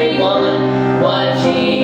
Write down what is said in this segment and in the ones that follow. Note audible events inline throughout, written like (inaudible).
everyone watching.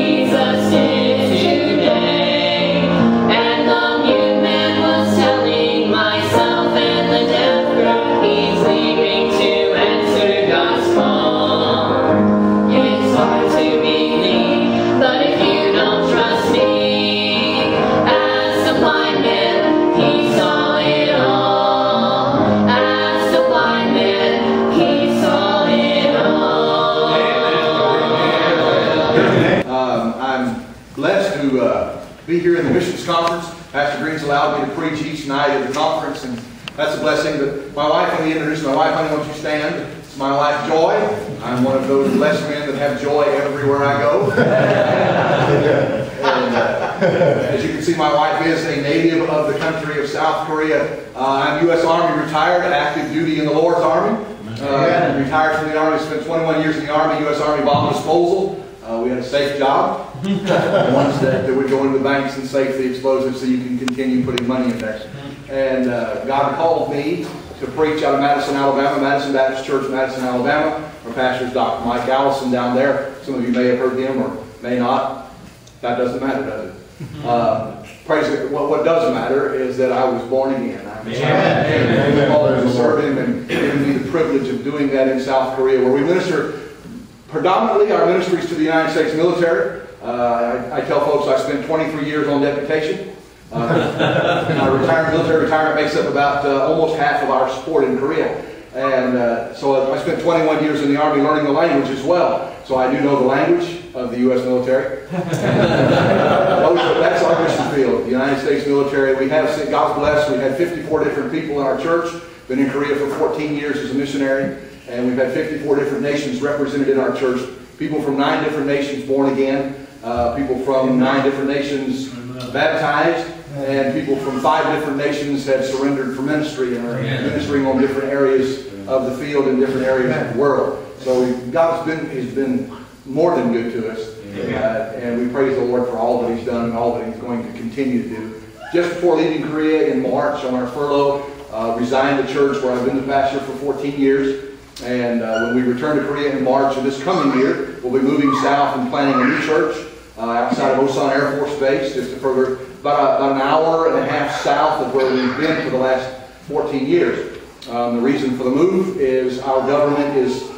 To uh, be here in the missions conference. Pastor Green's allowed me to preach each night at the conference, and that's a blessing. But my wife, let me introduce my wife. Honey, won't you stand? It's my wife, Joy. I'm one of those blessed men that have joy everywhere I go. (laughs) and uh, as you can see, my wife is a native of the country of South Korea. Uh, I'm U.S. Army retired, active duty in the Lord's Army. Uh, retired from the Army, spent 21 years in the Army, U.S. Army bomb disposal. We had a safe job. (laughs) Ones that, that would go into the banks and safe the explosives so you can continue putting money in there. And uh, God called me to preach out of Madison, Alabama, Madison Baptist Church, Madison, Alabama. Our pastor is Dr. Mike Allison down there. Some of you may have heard him or may not. That doesn't matter, does it? Uh, praise God. What, what does matter is that I was born again. I'm Amen. serve Him and given me the privilege of doing that in South Korea, where we minister predominantly our ministries to the United States military. Uh, I, I tell folks I spent 23 years on deputation. Uh, our retired military retirement makes up about uh, almost half of our support in Korea. And uh, so I spent 21 years in the Army learning the language as well. So I do know the language of the U.S. military. (laughs) That's our mission field, the United States military. We have, God's blessed, we've had 54 different people in our church. Been in Korea for 14 years as a missionary. And we've had 54 different nations represented in our church. People from nine different nations born again. Uh, people from nine different nations baptized. And people from five different nations have surrendered for ministry and are ministering on different areas of the field and different areas of the world. So God's been, has been more than good to us. Uh, and we praise the Lord for all that He's done and all that He's going to continue to do. Just before leaving Korea in March on our furlough, uh, resigned the church where I've been the pastor for 14 years. And uh, when we return to Korea in March of this coming year, we'll be moving south and planting a new church uh, outside of Osan Air Force Base, just further about, about an hour and a half south of where we've been for the last 14 years. Um, the reason for the move is our government is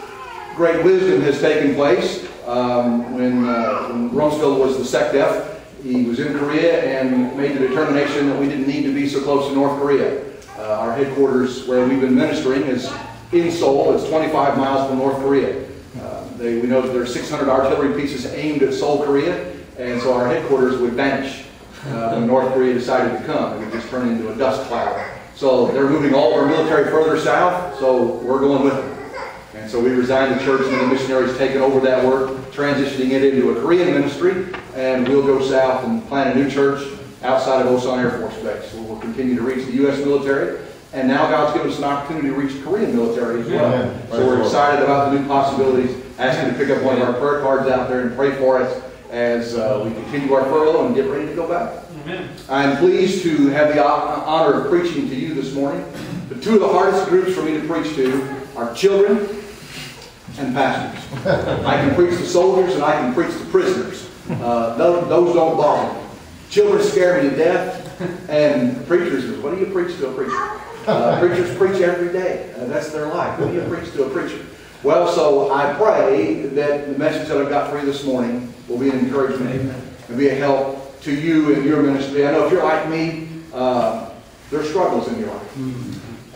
great wisdom has taken place. Um, when, uh, when Rumsfeld was the SecDef, he was in Korea and made the determination that we didn't need to be so close to North Korea. Uh, our headquarters, where we've been ministering, is in Seoul. It's 25 miles from North Korea. Uh, they, we know that there are 600 artillery pieces aimed at Seoul, Korea, and so our headquarters would vanish uh, when North Korea decided to come. It would just turn into a dust cloud. So they're moving all of our military further south, so we're going with them. And so we resigned the church, and the missionaries taken over that work, transitioning it into a Korean ministry, and we'll go south and plant a new church outside of Osan Air Force Base. So we'll continue to reach the U.S. military, and now God's given us an opportunity to reach the Korean military as well. Amen. So we're excited about the new possibilities. Ask you to pick up one of our prayer cards out there and pray for us as uh, we continue our furlough and get ready to go back. Amen. I'm pleased to have the honor of preaching to you this morning. The two of the hardest groups for me to preach to are children and pastors. I can preach to soldiers and I can preach to prisoners. Uh, those, those don't bother me. Children scare me to death, and preachers, what do you preach to a preacher? Uh, preachers preach every day. Uh, that's their life. What do you preach to a preacher? Well, so I pray that the message that I've got for you this morning will be an encouragement and be a help to you in your ministry. I know if you're like me, uh, there's struggles in your life.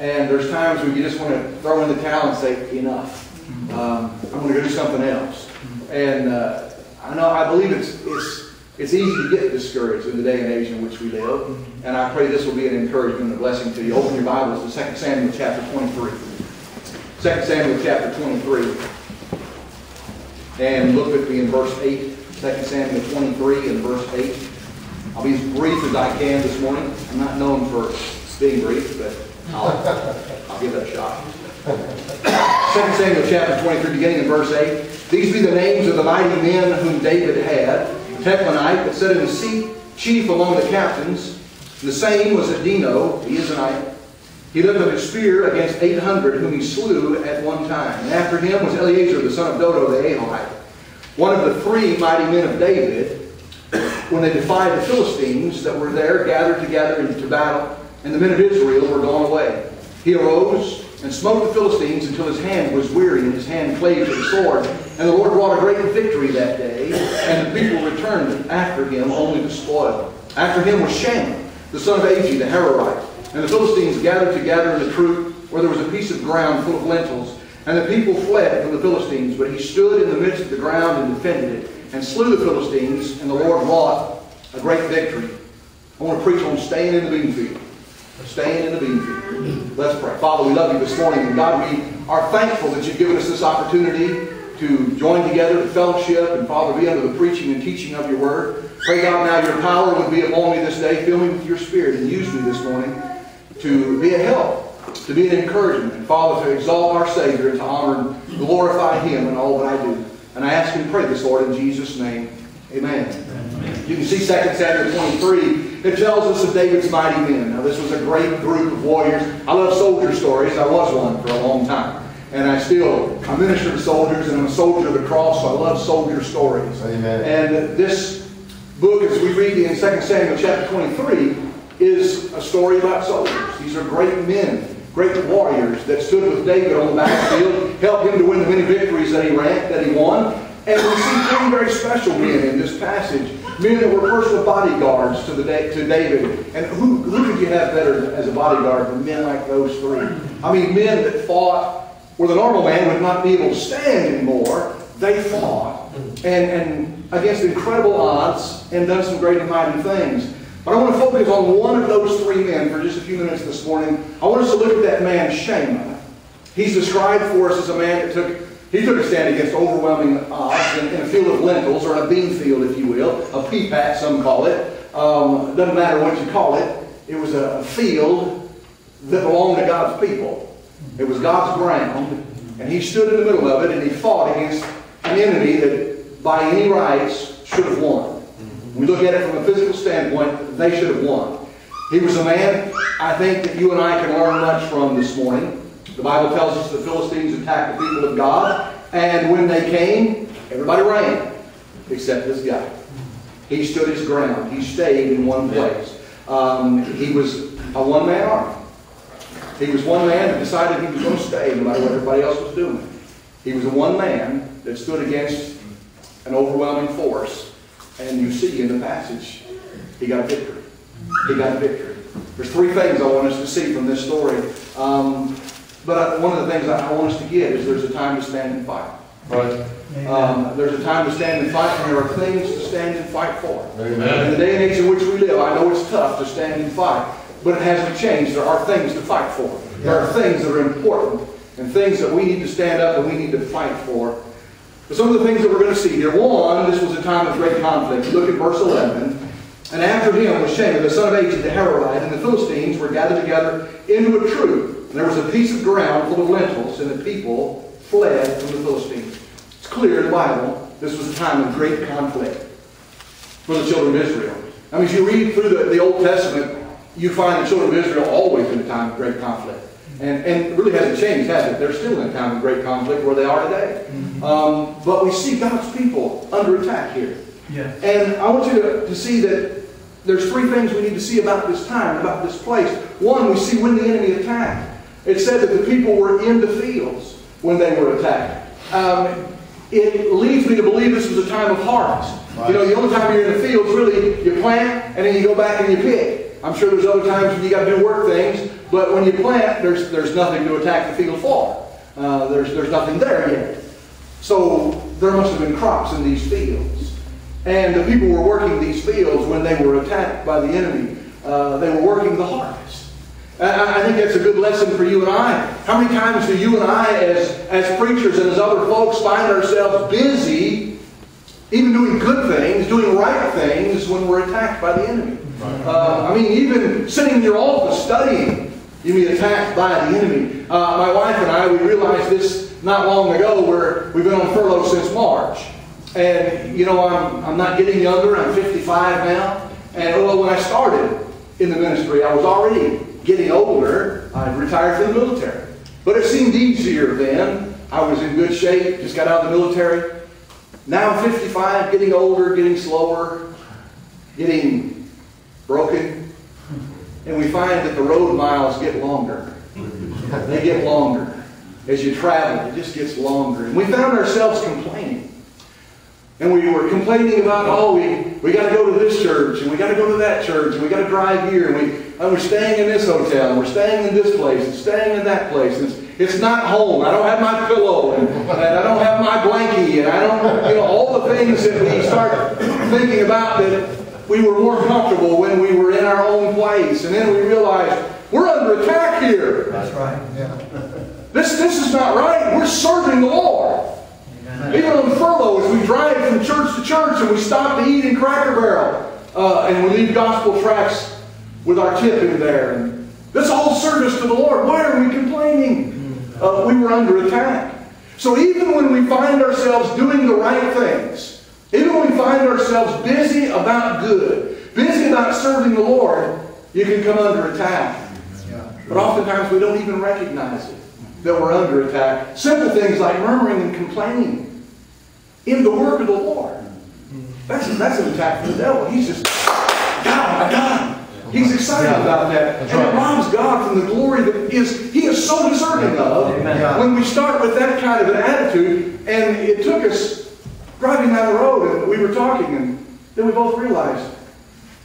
And there's times when you just want to throw in the towel and say, enough. Um, I'm going to go do something else. And uh, I know, I believe it's, it's, it's easy to get discouraged in the day and age in which we live. And I pray this will be an encouragement and a blessing to you. Open your Bibles to 2 Samuel chapter 23. 2 Samuel chapter 23. And look with me in verse 8. 2 Samuel 23 and verse 8. I'll be as brief as I can this morning. I'm not known for being brief, but I'll, I'll give it a shot. 2 Samuel chapter 23, beginning in verse 8. These be the names of the mighty men whom David had. Tachmonite, that sat in him seat chief among the captains. The same was Adino, the Israelite. He lifted up his spear against 800 whom he slew at one time. And after him was Eleazar, the son of Dodo, the Ahite. One of the three mighty men of David, when they defied the Philistines that were there gathered together into battle, and the men of Israel were gone away. He arose and smote the Philistines until his hand was weary and his hand clave to the sword. And the Lord wrought a great victory that day, and the people returned after him only to spoil. After him was Shammah, the son of Agee, the Hararite. And the Philistines gathered together in the troop where there was a piece of ground full of lentils. And the people fled from the Philistines, but he stood in the midst of the ground and defended it, and slew the Philistines, and the Lord wrought a great victory. I want to preach on staying in the bean field. Staying in the bean field. Let's pray. Father, we love you this morning, and God, we are thankful that you've given us this opportunity to join together in fellowship, and Father, be under the preaching and teaching of your word. Pray, God, now your power would be upon me this day. Fill me with your spirit and use me this morning to be a help, to be an encouragement, and Father, to exalt our Savior and to honor and glorify him in all that I do. And I ask and pray this, Lord, in Jesus' name. Amen. Amen. You can see 2 Samuel 23. It tells us of David's mighty men. Now, this was a great group of warriors. I love soldier stories. I was one for a long time. And I still, I minister to soldiers, and I'm a soldier of the cross, so I love soldier stories. Amen. And this book, as we read in 2 Samuel chapter 23, is a story about soldiers. These are great men, great warriors that stood with David on the battlefield, helped him to win the many victories that he ran, that he won. And we see three very special men in this passage. Men that were personal bodyguards to, the, to David. And who, who could you have better as a bodyguard than men like those three? I mean, men that fought where the normal man would not be able to stand anymore. They fought and, and against incredible odds and done some great and mighty things. But I want to focus on one of those three men for just a few minutes this morning. I want us to look at that man, Shammah. He's described for us as a man that took he took a stand against overwhelming odds in, in, a field of lentils, or a bean field, if you will, a pea patch, some call it. Um, doesn't matter what you call it. It was a field that belonged to God's people. It was God's ground, and he stood in the middle of it, and he fought against an enemy that, by any rights, should have won. We look at it from a physical standpoint, they should have won. He was a man, I think, that you and I can learn much from this morning. The Bible tells us the Philistines attacked the people of God, and when they came, everybody ran, except this guy. He stood his ground. He stayed in one place. Um, he was a one-man army. He was one man that decided he was going to stay no matter what everybody else was doing. He was the one man that stood against an overwhelming force. And you see in the passage, he got a victory. He got a victory. There's three things I want us to see from this story. Um, but one of the things I want us to get is there's a time to stand and fight. Right. Um, there's a time to stand and fight, and there are things to stand and fight for. Amen. In the day and age in which we live, I know it's tough to stand and fight, but it hasn't changed. There are things to fight for. There are things that are important and things that we need to stand up and we need to fight for. But some of the things that we're going to see here. One, this was a time of great conflict. Look at verse 11. And after him was Shammah, the son of Agee, the Hararite, and the Philistines were gathered together into a troop. And there was a piece of ground full of lentils, and the people fled from the Philistines. It's clear in the Bible this was a time of great conflict for the children of Israel. I mean, if you read through the, the Old Testament, you find the children of Israel always in a time of great conflict. And, and it really hasn't changed, has it? They're still in a time of great conflict where they are today. Mm-hmm. Um, but we see God's people under attack here. Yeah. And I want you to, to see that there's three things we need to see about this time, about this place. One, we see when the enemy attacked. It said that the people were in the fields when they were attacked. Um, it leads me to believe this was a time of harvest. Right. You know, the only time you're in the fields, really, you plant and then you go back and you pick. I'm sure there's other times when you got to do work things, but when you plant, there's, there's nothing to attack the field for. Uh, there's, there's nothing there yet. So there must have been crops in these fields. And the people were working these fields when they were attacked by the enemy. Uh, they were working the harvest. I, I think that's a good lesson for you and I. How many times do you and I, as, as preachers and as other folks, find ourselves busy, even doing good things, doing right things, when we're attacked by the enemy? Uh, I mean, even sitting in your office studying, you be attacked by the enemy. Uh, my wife and I, we realized this not long ago where we've been on furlough since March. And, you know, I'm, I'm not getting younger. I'm 55 now. And well, when I started in the ministry, I was already getting older. I retired from the military. But it seemed easier then. I was in good shape, just got out of the military. Now I'm 55, getting older, getting slower, getting broken. And we find that the road miles get longer. They get longer. As you travel, it just gets longer. And we found ourselves complaining. And we were complaining about, oh, we, we got to go to this church, and we got to go to that church, and we got to drive here, and, we, we're staying in this hotel, and we're staying in this place, and staying in that place. And it's, it's not home. I don't have my pillow, and, and I don't have my blankie, and I don't, you know, all the things that we start thinking about that we were more comfortable when we were in our own place. And then we realized we're under attack here. That's right. Yeah. (laughs) This, this is not right. We're serving the Lord. Amen. Even on furlough, as we drive from church to church and we stop to eat in Cracker Barrel, uh, and we leave gospel tracts with our tip in there. And this whole service to the Lord. Why are we complaining? Uh, we were under attack. So even when we find ourselves doing the right things, even when we find ourselves busy about good, busy about serving the Lord, you can come under attack. But oftentimes we don't even recognize it, that we're under attack. Simple things like murmuring and complaining in the work of the Lord. That's, that's an attack from the devil. He's just, God, got him. He's excited Yeah. about that. And it robs God from the glory that is He is so deserving of. Amen. When we start with that kind of an attitude, and it took us driving down the road, and we were talking, and then we both realized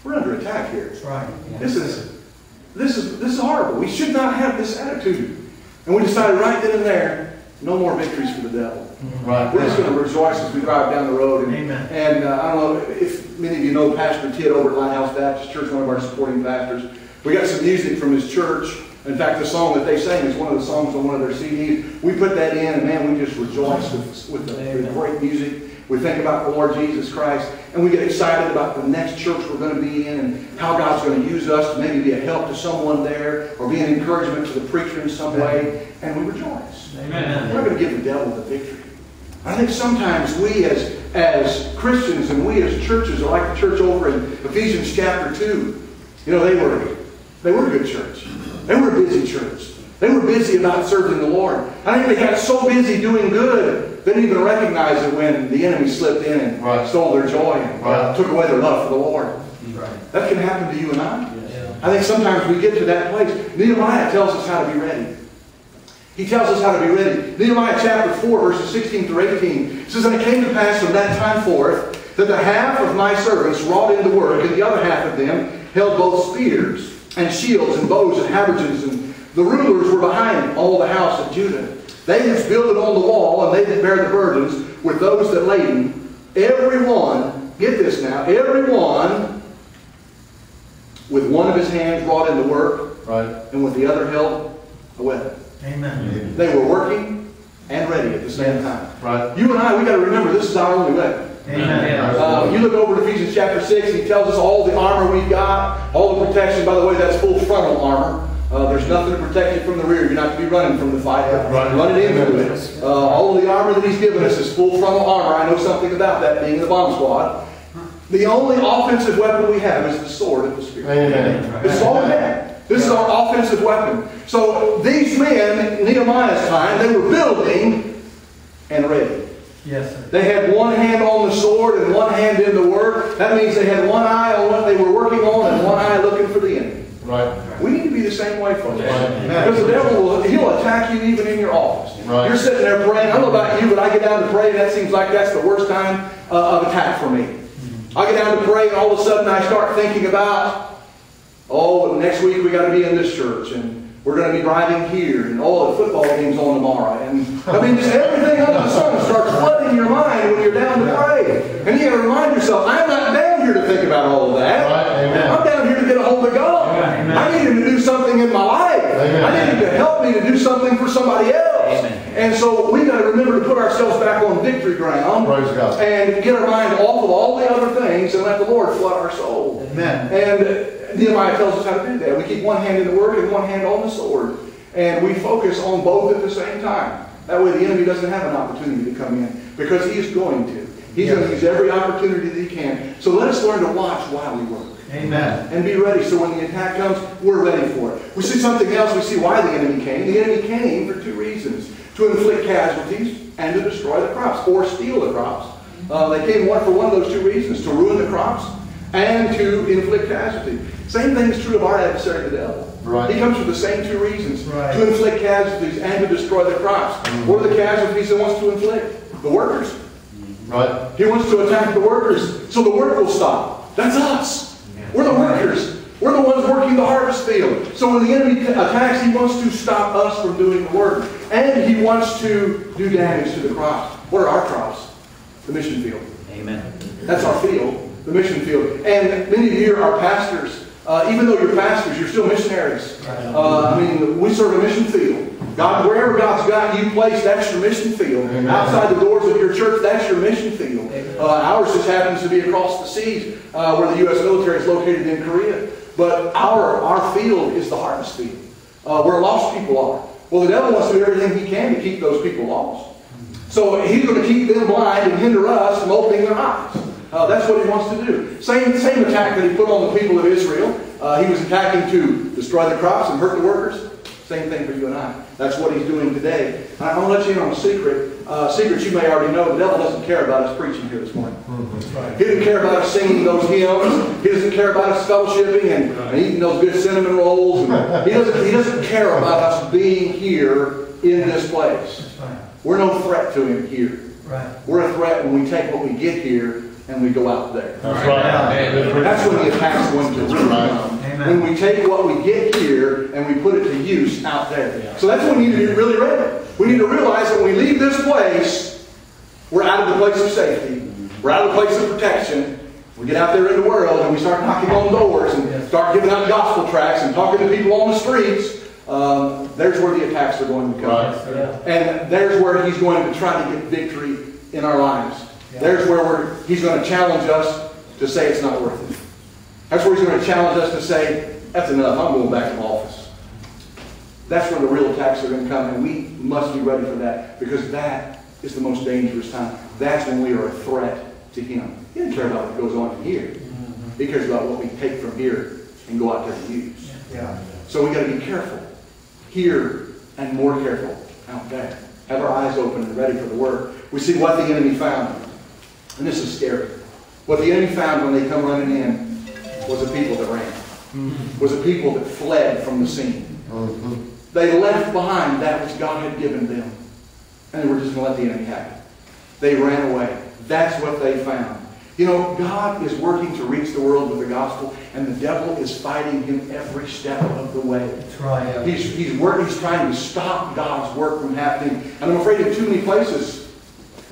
we're under attack here. That's right. This is this is this is horrible. We should not have this attitude. And we decided right then and there, no more victories for the devil. Right. We're just going to rejoice as we drive down the road. And, Amen. and uh, I don't know if many of you know Pastor Tidd over at Lighthouse Baptist Church, one of our supporting pastors. We got some music from his church. In fact, the song that they sang is one of the songs on one of their CDs. We put that in, and man, we just rejoice with, with the, the great music. We think about the Lord Jesus Christ, and we get excited about the next church we're going to be in and how God's going to use us to maybe be a help to someone there or be an encouragement to the preacher in some way, and we rejoice. Amen. We're not going to give the devil the victory. I think sometimes we as, as Christians and we as churches are like the church over in Ephesians chapter 2. You know, they were, they were a good church. They were a busy church. They were busy about serving the Lord. I think they got so busy doing good, they didn't even recognize it when the enemy slipped in and Right. stole their joy and Right. took away their love for the Lord. Right. That can happen to you and I. I think sometimes we get to that place. Nehemiah tells us how to be ready. He tells us how to be ready. Nehemiah chapter 4, verses 16 through 18 says, And it came to pass from that time forth that the half of my servants wrought in the work, and the other half of them held both spears and shields and bows and habergeons, and the rulers were behind all the house of Judah. They that builded on the wall, and they that bear the burdens, with those that laden, every one, get this now, every one with one of his hands wrought in the work, Right. and with the other held a weapon. Amen. They were working and ready at the same Yes. time. Right. You and I, we got to remember this is our only weapon. Amen. Uh, you look over to Ephesians chapter 6, he tells us all the armor we've got, all the protection. By the way, that's full frontal armor. Uh, there's nothing to protect you from the rear. You're not to be running from the fight, running into it. Uh, all the armor that he's given us is full frontal armor. I know something about that being in the bomb squad. The only offensive weapon we have is the sword of the Spirit. Amen. This is all we have. This is our offensive weapon. So these men, Nehemiah's time, they were building and ready. Yes, sir. They had one hand on the sword and one hand in the work. That means they had one eye on what they were working on and one eye looking for the enemy. Right. We need to be the same way, folks. Right. Because the devil will, he'll attack you even in your office. Right. You're sitting there praying. I don't know about you, but I get down to pray, and that seems like that's the worst time uh, of attack for me. I get down to pray, and all of a sudden I start thinking about, oh, next week we got to be in this church, and we're going to be driving here, and oh, the football game's on tomorrow, and I mean, just everything under the sun starts flooding your mind when you're down to pray, and you got to remind yourself, I'm not down here to think about all of that. Right, amen. I'm down here to get a hold of God. Amen. I need Him to do something in my life. Amen. I need Him to help me to do something for somebody else. Amen. And so we got to remember to put ourselves back on victory ground Praise God. and get our mind off of all the other things and let the Lord flood our soul. Amen. And Nehemiah tells us how to do that. We keep one hand in the word and one hand on the sword. And we focus on both at the same time. That way the enemy doesn't have an opportunity to come in because he is going to. He's going to use every opportunity that he can. So let us learn to watch while we work Amen. and be ready so when the attack comes, we're ready for it. We see something else. We see why the enemy came. The enemy came for two reasons. To inflict casualties and to destroy the crops or steal the crops. Uh, they came one for one of those two reasons, to ruin the crops and to inflict casualty. Same thing is true of our adversary, the devil. Right. He comes for the same two reasons, Right. to inflict casualties and to destroy the crops. Mm-hmm. What are the casualties he wants to inflict? The workers. Mm-hmm. Right. He wants to attack the workers so the work will stop. That's us. We're the workers. We're the ones working the harvest field. So when the enemy attacks, he wants to stop us from doing the work. And he wants to do damage to the crops. What are our crops? The mission field. Amen. That's our field. The mission field. And many of you are pastors. Uh, even though you're pastors, you're still missionaries. Uh, I mean, we serve a mission field. God, wherever God's got you placed, that's your mission field. Outside the doors of your church, that's your mission field. Uh, ours just happens to be across the seas, uh, where the U.S. military is located in Korea. But our our field is the harvest field, uh, where lost people are. Well, the devil wants to do everything he can to keep those people lost. So he's going to keep them blind and hinder us from opening their eyes. Uh, that's what he wants to do. Same, same attack that he put on the people of Israel. Uh, he was attacking to destroy the crops and hurt the workers. Same thing for you and I. That's what he's doing today. And I'm going to let you in on a secret. Uh, secret you may already know. The devil doesn't care about us preaching here this morning. He doesn't care about us singing those hymns. He doesn't care about us fellowshipping and, and eating those good cinnamon rolls. And he, doesn't, he doesn't care about us being here in this place. Right. We're no threat to him here. Right. We're a threat when we take what we get here and we go out there. That's right. That's when the attack's going to really come. When we take what we get here and we put it to use out there. So that's when we need to be really ready. We need to realize that when we leave this place, we're out of the place of safety. We're out of the place of protection. We get out there in the world and we start knocking on doors and start giving out gospel tracts and talking to people on the streets. Um, there's where the attacks are going to come. Right. Yeah. And there's where he's going to try to get victory in our lives. There's where we're, he's going to challenge us to say it's not worth it. That's where he's going to challenge us to say, that's enough, I'm going back to office. That's where the real attacks are going to come, and we must be ready for that because that is the most dangerous time. That's when we are a threat to him. He doesn't care about what goes on in here. Mm-hmm. He cares about what we take from here and go out there and use. Yeah. So we got to be careful here and more careful out there. Have our eyes open and ready for the work. We see what the enemy found. And this is scary. What the enemy found when they come running in was a people that ran. Mm-hmm. Was a people that fled from the scene. Mm-hmm. They left behind that which God had given them. And they were just going to let the enemy have it. They ran away. That's what they found. You know, God is working to reach the world with the gospel, and the devil is fighting him every step of the way. Right. Uh, he's, he's working, he's trying to stop God's work from happening. And I'm afraid in too many places,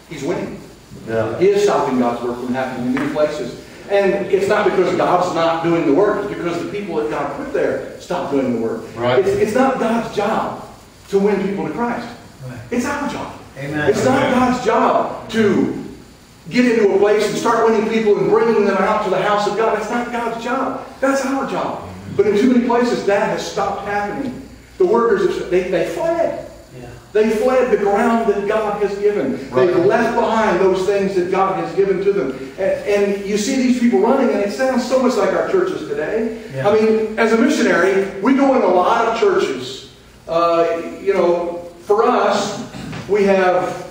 he's winning. Yeah. He is stopping God's work from happening in many places. And it's not because God's not doing the work, it's because the people that God put there stop doing the work. Right. It's, it's not God's job to win people to Christ. Right. It's our job. Amen. It's not God's job to get into a place and start winning people and bringing them out to the house of God. That's not God's job. That's our job. But in too many places, that has stopped happening. The workers, have, they, they fled. Yeah. They fled the ground that God has given. They left behind those things that God has given to them. And, and you see these people running, and it sounds so much like our churches today. Yeah. I mean, as a missionary, we go in a lot of churches. Uh, you know, for us, we have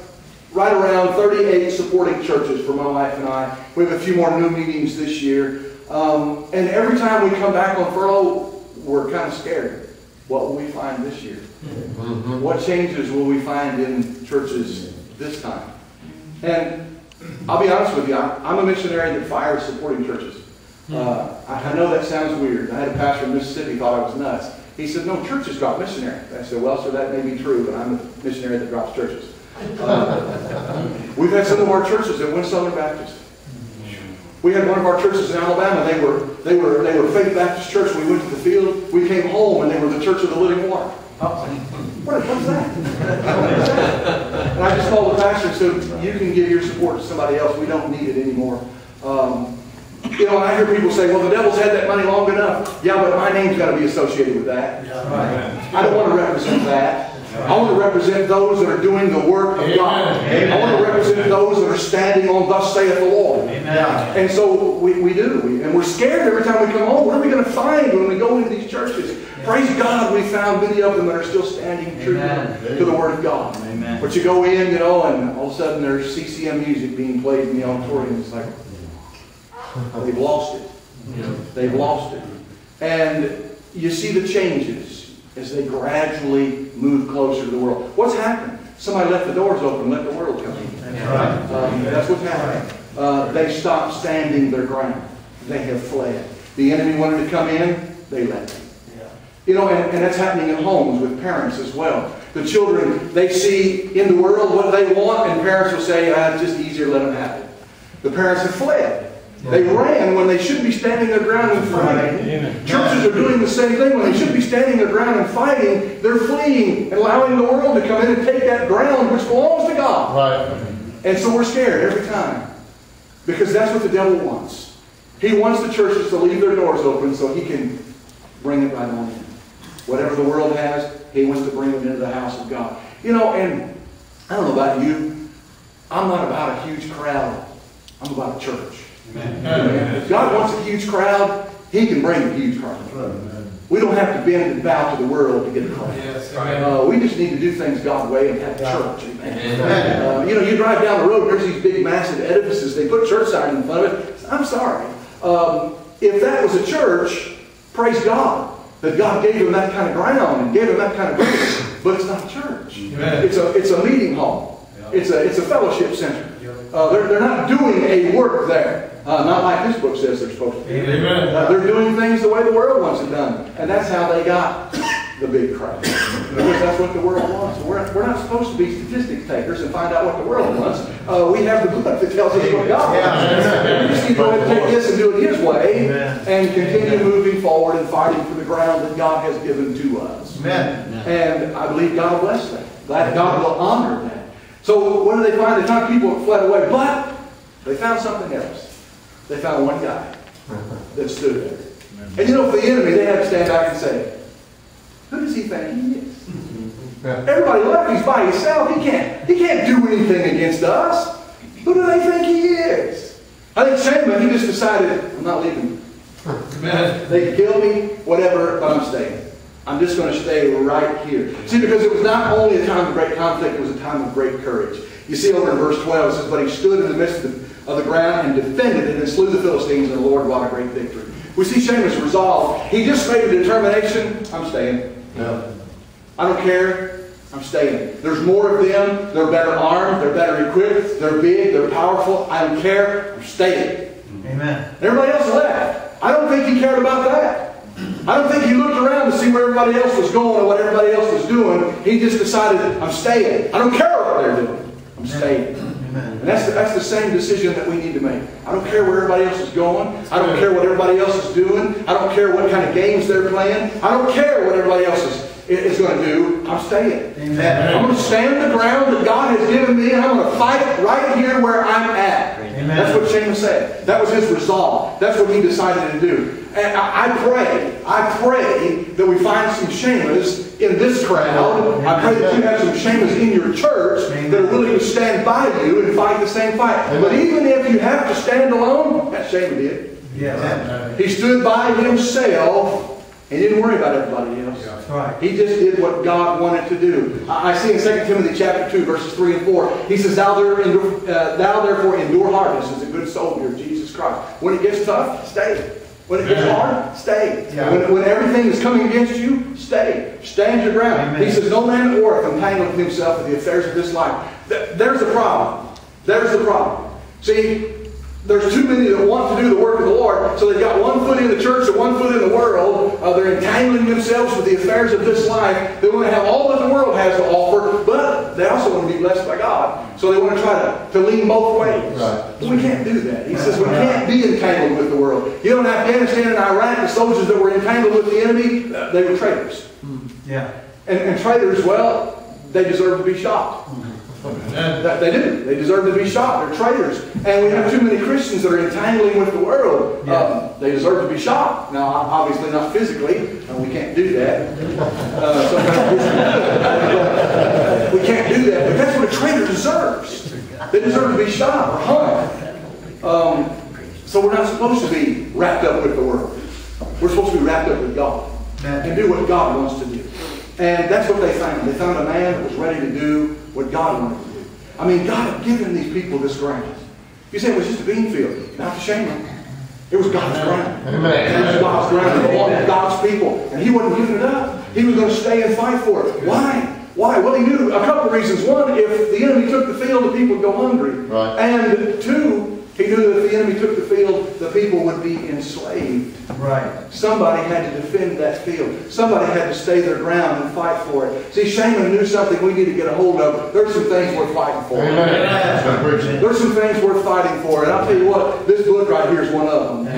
right around 38 supporting churches for my wife and I. We have a few more new meetings this year. Um, and every time we come back on furlough, we're kind of scared. What will we find this year? What changes will we find in churches this time? And I'll be honest with you, I'm a missionary that fires supporting churches. Uh, I I know that sounds weird. I had a pastor in Mississippi thought I was nuts. He said, no, churches drop missionaries. I said, well, sir, that may be true, but I'm a missionary that drops churches. Uh, (laughs) We've had some of our churches that went Southern Baptist. We had one of our churches in Alabama. They were they were they were Faith Baptist Church. We went to the field. We came home, and they were the Church of the Living Water. What, what's that? and I just called the pastor and said, you can give your support to somebody else. We don't need it anymore. Um, you know, I hear people say, well, the devil's had that money long enough. Yeah, but my name's got to be associated with that. Yeah, Right. I don't want to represent that. I want to represent those that are doing the work of God. I want to represent those that are standing on thus saith the Lord. Amen. And so we, we do. We, and we're scared every time we come home. What are we going to find when we go into these churches? Praise God, we found many of them that are still standing true Amen. to the Word of God. Amen. But you go in, you know, and all of a sudden there's CCM music being played in the auditorium. It's like, they've lost it. They've lost it. And you see the changes as they gradually move closer to the world. What's happened? Somebody left the doors open let the world come in. That's right. Um, that's what's happening. Uh, they stopped standing their ground. They have fled. The enemy wanted to come in, they let them. Yeah. You know, and, and that's happening in homes with parents as well. The children, they see in the world what they want, and parents will say, ah, it's just easier, to let them have it. The parents have fled. They ran when they should be standing their ground and fighting. Amen. Churches are doing the same thing. When they should be standing their ground and fighting, they're fleeing and allowing the world to come in and take that ground which belongs to God. Right. And so we're scared every time. Because that's what the devil wants. He wants the churches to leave their doors open so he can bring it right on in. Whatever the world has, he wants to bring it into the house of God. You know, and I don't know about you, I'm not about a huge crowd. I'm about a church. If God wants a huge crowd, he can bring a huge crowd. We don't have to bend and bow to the world to get a crowd. Yes, Uh, we just need to do things God's way and have church. Amen. Uh, you know, you drive down the road, there's these big, massive edifices. They put church signs in front of it. I'm sorry. Um, if that was a church, praise God that God gave them that kind of ground and gave them that kind of grace. But it's not a church. Amen. It's a it's a meeting hall. It's a it's a fellowship center. Uh, they're, they're not doing a work there. Uh, not like this book says they're supposed to. Amen. Uh, they're doing things the way the world wants it done. And that's how they got the big crowd. Because that's what the world wants. We're, we're not supposed to be statistics takers and find out what the world wants. Uh, we have the book that tells us what God wants. We just need to go ahead and take this and do it His way Amen. and continue moving forward and fighting for the ground that God has given to us. Amen. And I believe God will bless that. That God will honor that. So what do they find? They found people fled away, but they found something else. They found one guy uh-huh. that stood there. And you know, for the enemy, they had to stand back and say, who does he think he is? Mm-hmm. Everybody left, he's by himself. He can't, he can't do anything against us. Who do they think he is? I think Shammah, he just decided, I'm not leaving. They can kill me, whatever, but I'm staying. I'm just going to stay right here. See, because it was not only a time of great conflict, it was a time of great courage. You see over in verse 12, it says, But he stood in the midst of the, of the ground and defended it and slew the Philistines, and the Lord wrought a great victory. We see Shammah's resolve. He just made a determination, I'm staying. No. I don't care. I'm staying. There's more of them. They're better armed. They're better equipped. They're big. They're powerful. I don't care. I'm staying. Amen. Everybody else left. I don't think he cared about that. I don't think he looked around to see where everybody else was going or what everybody else was doing. He just decided, I'm staying. I don't care what they're doing. I'm staying. Amen. And that's the, that's the same decision that we need to make. I don't care where everybody else is going. I don't care what everybody else is doing. I don't care what kind of games they're playing. I don't care what everybody else is, is going to do. I'm staying. Amen. I'm going to stand the ground that God has given me, and I'm going to fight right here where I'm at. Amen. That's what Shammah said. That was his resolve. That's what he decided to do. And I, I pray, I pray that we find some Shammahs in this crowd. I pray that you have some Shammahs in your church that are willing to stand by you and fight the same fight. But even if you have to stand alone, that Shammah did. Yes. He stood by himself and didn't worry about everybody else. That's right. He just did what God wanted to do. I I see in 2 Timothy chapter 2, verses 3 and 4, he says, Thou, there, endure, uh, thou therefore endure hardness as a good soldier of Jesus Christ. When it gets tough, stay. When it gets hard, stay. Yeah. When, when everything is coming against you, stay. Stand your ground. Amen. He says, No man warreth entangleth himself with the affairs of this life. Th- There's the problem. There's the problem. See, there's too many that want to do the work of the Lord, so they've got one foot in the church and one foot in the world. Uh, they're entangling themselves with the affairs of this life. They want to have all that the world has to offer, but they also want to be blessed by God. So they want to try to, to lean both ways. Right. But we can't do that. He says we can't be entangled with the world. You know, in Afghanistan and Iraq, the soldiers that were entangled with the enemy, they were traitors. Yeah. And, and traitors, well, they deserve to be shot. That they do. They deserve to be shot. They're traitors. And we have too many Christians that are entangling with the world. Yeah. Um, they deserve to be shot. Now, obviously not physically. and we can't do that. Uh, we can't do that. But that's what a traitor deserves. They deserve to be shot or hung. Um, so we're not supposed to be wrapped up with the world. We're supposed to be wrapped up with God and do what God wants to do. And that's what they found. They found a man that was ready to do what God wanted to do. I mean, God had given these people this ground. You say it was just a bean field. Not to shame them. It was God's ground. Amen. It was God's ground. It belonged to God's people. And he wasn't giving it up. He was going to stay and fight for it. Why? Why? Well, he knew a couple of reasons. One, if the enemy took the field, the people would go hungry. Right. And two, he knew that if the enemy took the field, the people would be enslaved. Right. Somebody had to defend that field. Somebody had to stay their ground and fight for it. See, Shammah knew something we need to get a hold of. There's some things worth fighting for. Amen. There's some things worth fighting for. And I'll tell you what, this book right here is one of them.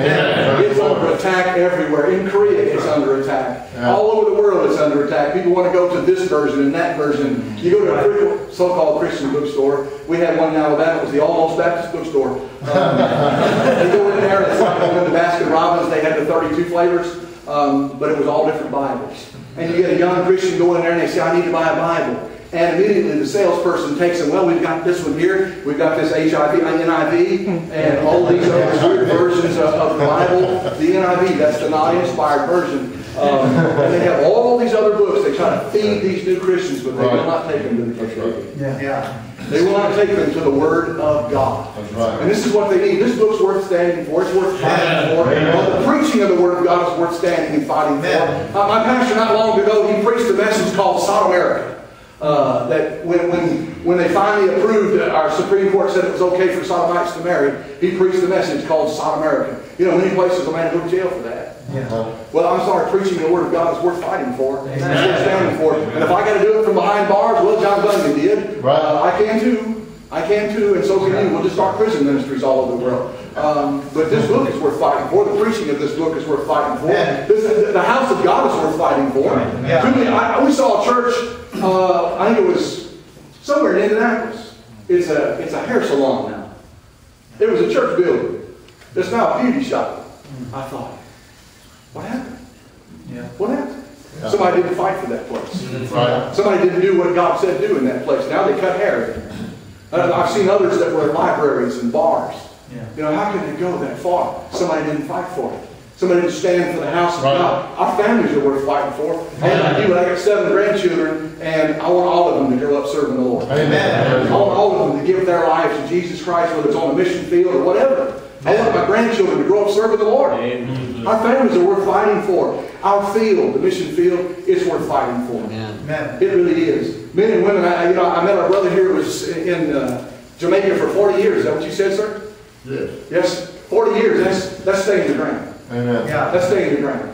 It's under attack everywhere. In Korea, it's under attack. Yeah. All over the world, it's under attack. People want to go to this version and that version. You go to a so-called Christian bookstore. We had one in Alabama. It was the Almost Baptist bookstore. Um, you go in there, it's like going to the Baskin Robbins. They had the 32 flavors, um, but it was all different Bibles. And you get a young Christian going in there and they say, I need to buy a Bible. And immediately the salesperson takes them, well, we've got this one here, we've got this HIV, NIV, and all these other weird versions of, of the Bible. The NIV, that's the non-inspired version. Um, and they have all these other books. They try to feed these new Christians, but they will not take them to the That's right. Yeah. Yeah. They will not take them to the Word of God. That's right. And this is what they need. This book's worth standing for. It's worth fighting for. Amen. The preaching of the Word of God is worth standing and fighting for. Amen. Uh, my pastor, not long ago, he preached a message called Sodom America. Uh, that when, when, when they finally approved, uh, our Supreme Court said it was okay for sodomites to marry, he preached a message called Sodom America. You know, many places a man go to jail for that. Yeah. Well, I'm sorry, preaching the Word of God is worth fighting for. It's worth standing for. And if I got to do it from behind bars, well, John Bunyan did. Right. Uh, I can too. I can too, and so can you. We'll just start prison ministries all over the world. Um, but this book is worth fighting for. The preaching of this book is worth fighting for. Yeah. This, the, the house of God is worth fighting for. Yeah. Too many- I, we saw a church, uh, I think it was somewhere in Indianapolis. It's a, it's a hair salon now. It was a church building. It's now a beauty shop. I thought, what happened? Yeah. What happened? Yeah. Somebody didn't fight for that place. Right. Somebody didn't do what God said do in that place. Now they cut hair in there. And I've seen others that were in libraries and bars. Yeah. You know, how can they go that far? Somebody didn't fight for it. Somebody didn't stand for the house of Right. God. Our families are worth fighting for. And I do. I got seven grandchildren, and I want all of them to grow up serving the Lord. Amen. I want all of them to give their lives to Jesus Christ, whether it's on a mission field or whatever. I want my grandchildren to grow up serving the Lord. Our families are worth fighting for. Our field, the mission field, is worth fighting for. Amen. It really is. Men and women, I, you know, I met our brother here who was in uh, Jamaica for 40 years. Is that what you said, sir? Yes. Yes, 40 years. That's, that's staying the ground. Amen. Yeah. That's staying the ground.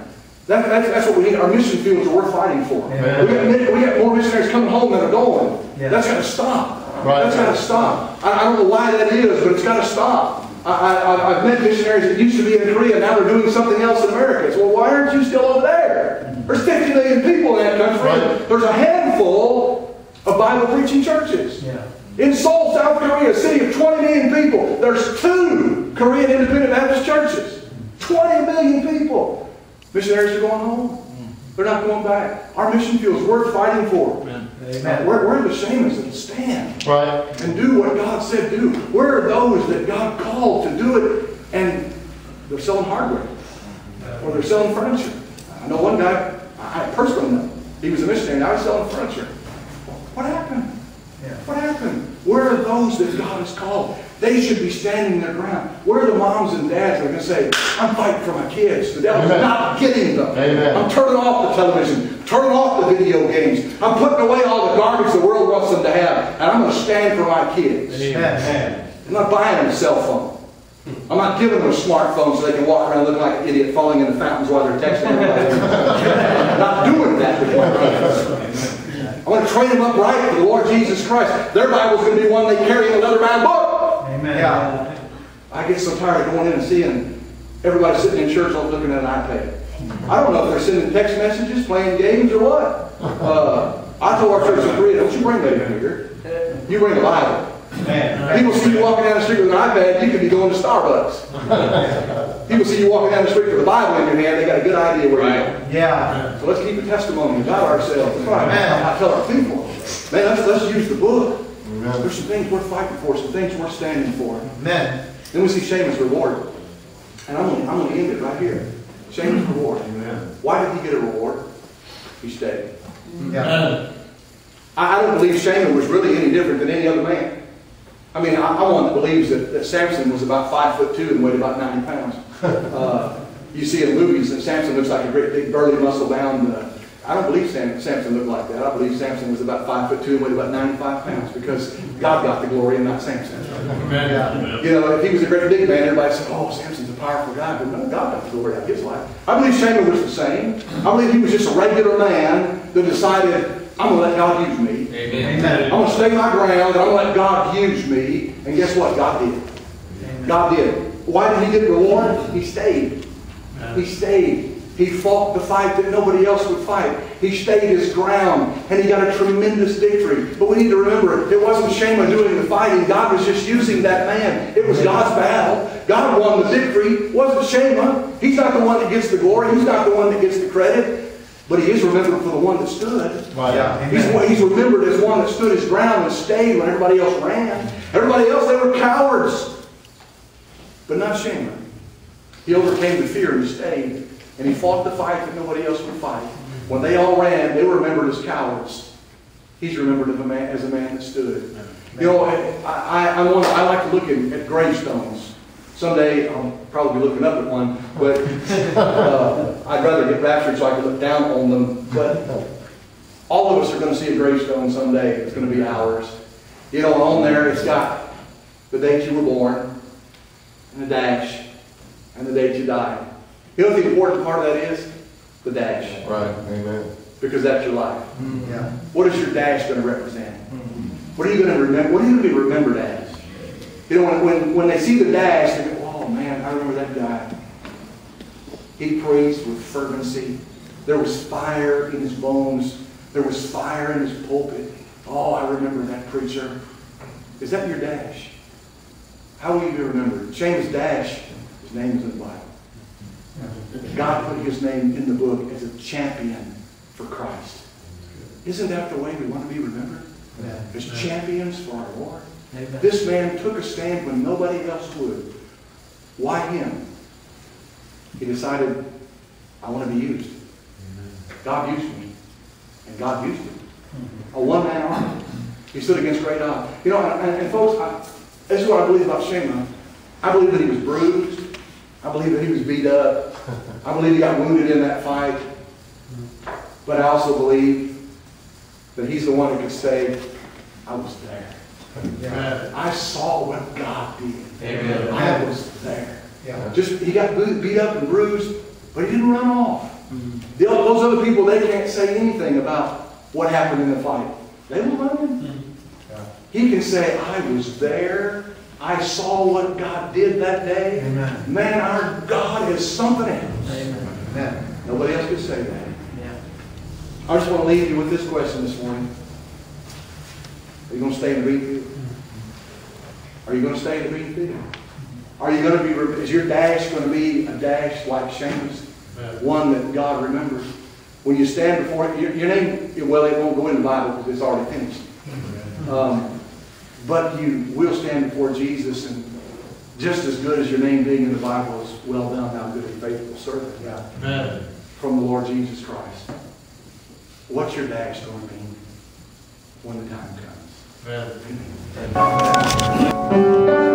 That, that's, that's what we need. Our mission fields are worth fighting for. Amen. We, got, we got more missionaries coming home than are going. Yeah. That's got to stop. Right. That's got to stop. I, I don't know why that is, but it's got to stop. I, I, I've met missionaries that used to be in Korea, now they're doing something else in America. It's, well, why aren't you still over there? There's 50 million people in that country. There's a handful of Bible preaching churches. Yeah. In Seoul, South Korea, a city of 20 million people, there's two Korean Independent Baptist churches. 20 million people. Missionaries are going home. They're not going back. Our mission field is worth fighting for. Amen. Where, where are the Shammahs that stand Right. and do what God said do? Where are those that God called to do it and they're selling hardware or they're selling furniture? I know one guy, I I personally know, he was a missionary, now he's selling furniture. What happened? Yeah. What happened? Where are those that God has called? They should be standing their ground. Where are the moms and dads that are going to say, I'm fighting for my kids. The devil's Amen. not getting them. Amen. I'm turning off the television, turning off the video games. I'm putting away all the garbage the world wants them to have. And I'm going to stand for my kids. Amen. I'm not buying them a cell phone. I'm not giving them a smartphone so they can walk around looking like an idiot falling in the fountains while they're texting everybody. I'm not doing that with my kids. I want to train them up right for the Lord Jesus Christ. Their Bible's going to be one they carry in another bound book. Amen. Yeah. I get so tired of going in and seeing everybody sitting in church looking at an iPad. I don't know if they're sending text messages, playing games, or what. Uh, I told our church in Korea, don't you bring that in here. You bring the Bible. People see you walking down the street with an iPad, you could be going to Starbucks. People see you walking down the street with a Bible in your hand, they got a good idea where you're going. Yeah. So let's keep a testimony about ourselves. That's I, Amen. I tell our people. Man, let's, let's use the book. Amen. There's some things worth fighting for, some things worth standing for. Amen. Then we see Shammah's reward. And I'm going, I'm going to end it right here. Shammah's reward. Amen. Why did he get a reward? He stayed. Yeah. I, I don't believe Shaman was really any different than any other man. I mean, I, I'm one that believes that, that Samson was about five foot two and weighed about 90 pounds. (laughs) Uh, you see in movies that Samson looks like a great big burly muscle bound. Uh, I don't believe Sam, Samson looked like that. I believe Samson was about five foot two and weighed about 95 pounds because God got the glory and not Samson. Yeah. You know, if he was a great big man, everybody said, oh, Samson's a powerful guy, but no, God got the glory out of his life. I believe Shammah was the same. I believe he was just a regular man that decided, I'm going to let God use me. Amen. I'm going to stay my ground, and I'm going to let God use me. And guess what? God did. God did. Why did he get reward? He stayed. He stayed. He fought the fight that nobody else would fight. He stayed his ground, and he got a tremendous victory. But we need to remember, it wasn't Shammah doing the fighting. God was just using that man. It was God's battle. God won the victory. It wasn't Shammah. He's not the one that gets the glory. He's not the one that gets the credit. But he is remembered for the one that stood. Right. He's, he's remembered as one that stood his ground and stayed when everybody else ran. Everybody else, they were cowards. But not Shammah. He overcame the fear and he stayed. And he fought the fight that nobody else would fight. When they all ran, they were remembered as cowards. He's remembered as a man, as a man that stood. You know, I, I, I, want, I like to look at, at gravestones. Someday I'll probably be looking up at one, but uh, I'd rather get raptured so I can look down on them. But all of us are going to see a gravestone someday. It's going to be ours. You know, on there it's got the date you were born, and the dash, and the date you died. You know what the important part of that is? The dash. Right, amen. Because that's your life. Mm-hmm. Yeah. What is your dash going to represent? Mm-hmm. What are you going to remember? What are you going to be remembered as? You know, when, when, when they see the dash, they go, oh man, I remember that guy. He preached with fervency. There was fire in his bones. There was fire in his pulpit. Oh, I remember that preacher. Is that your dash? How will you be remembered? James Dash, his name is in the Bible. God put his name in the book as a champion for Christ. Isn't that the way we want to be remembered? As champions for our Lord. Amen. This man took a stand when nobody else would. Why him? He decided, I want to be used. God used me. And God used him. Mm-hmm. A one-man army. He stood against great odds. You know, and, and folks, I, this is what I believe about Shammah. I believe that he was bruised. I believe that he was beat up. I believe he got wounded in that fight. But I also believe that he's the one who could say, I was there. Yeah. I saw what God did. Amen. I was there. Yeah. Just he got beat up and bruised, but he didn't run off. Mm-hmm. The- those other people, they can't say anything about what happened in the fight. They will run in. He can say, I was there. I saw what God did that day. Amen. Man, our God is something else. Amen. Nobody else can say that. Yeah. I just want to leave you with this question this morning. Are you going to stay in the bean field? Are you going to stay in the bean field? Are you going to be, is your dash going to be a dash like Shammah's? One that God remembers? When you stand before, your, your name, well, it won't go in the Bible because it's already finished. Um, but you will stand before Jesus and just as good as your name being in the Bible is well done, thou good and faithful servant. Amen. from the Lord Jesus Christ. What's your dash going to be when the time comes? My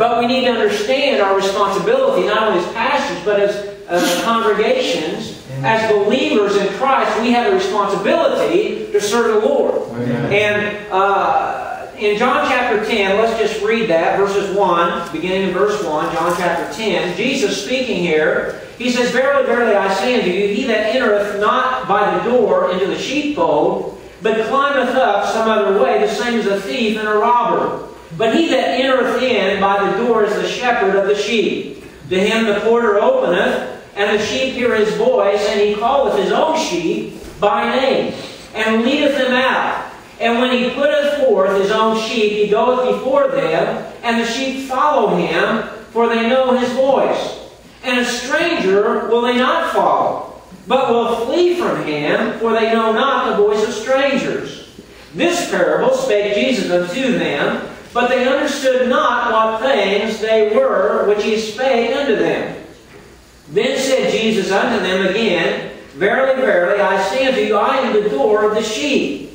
but we need to understand our responsibility, not only as pastors, but as uh, congregations. As believers in Christ, we have a responsibility to serve the Lord. Amen. And uh, in John chapter 10, let's just read that, verses 1, beginning in verse 1, John chapter 10. Jesus speaking here, he says, Verily, verily, I say unto you, he that entereth not by the door into the sheepfold, but climbeth up some other way, the same is a thief and a robber. But he that entereth in by the door is the shepherd of the sheep. To him the porter openeth, and the sheep hear his voice, and he calleth his own sheep by name, and leadeth them out. And when he putteth forth his own sheep, he goeth before them, and the sheep follow him, for they know his voice. And a stranger will they not follow, but will flee from him, for they know not the voice of strangers. This parable spake Jesus unto them, but they understood not what things they were which he spake unto them. Then said Jesus unto them again, Verily, verily, I say unto you, I am the door of the sheep.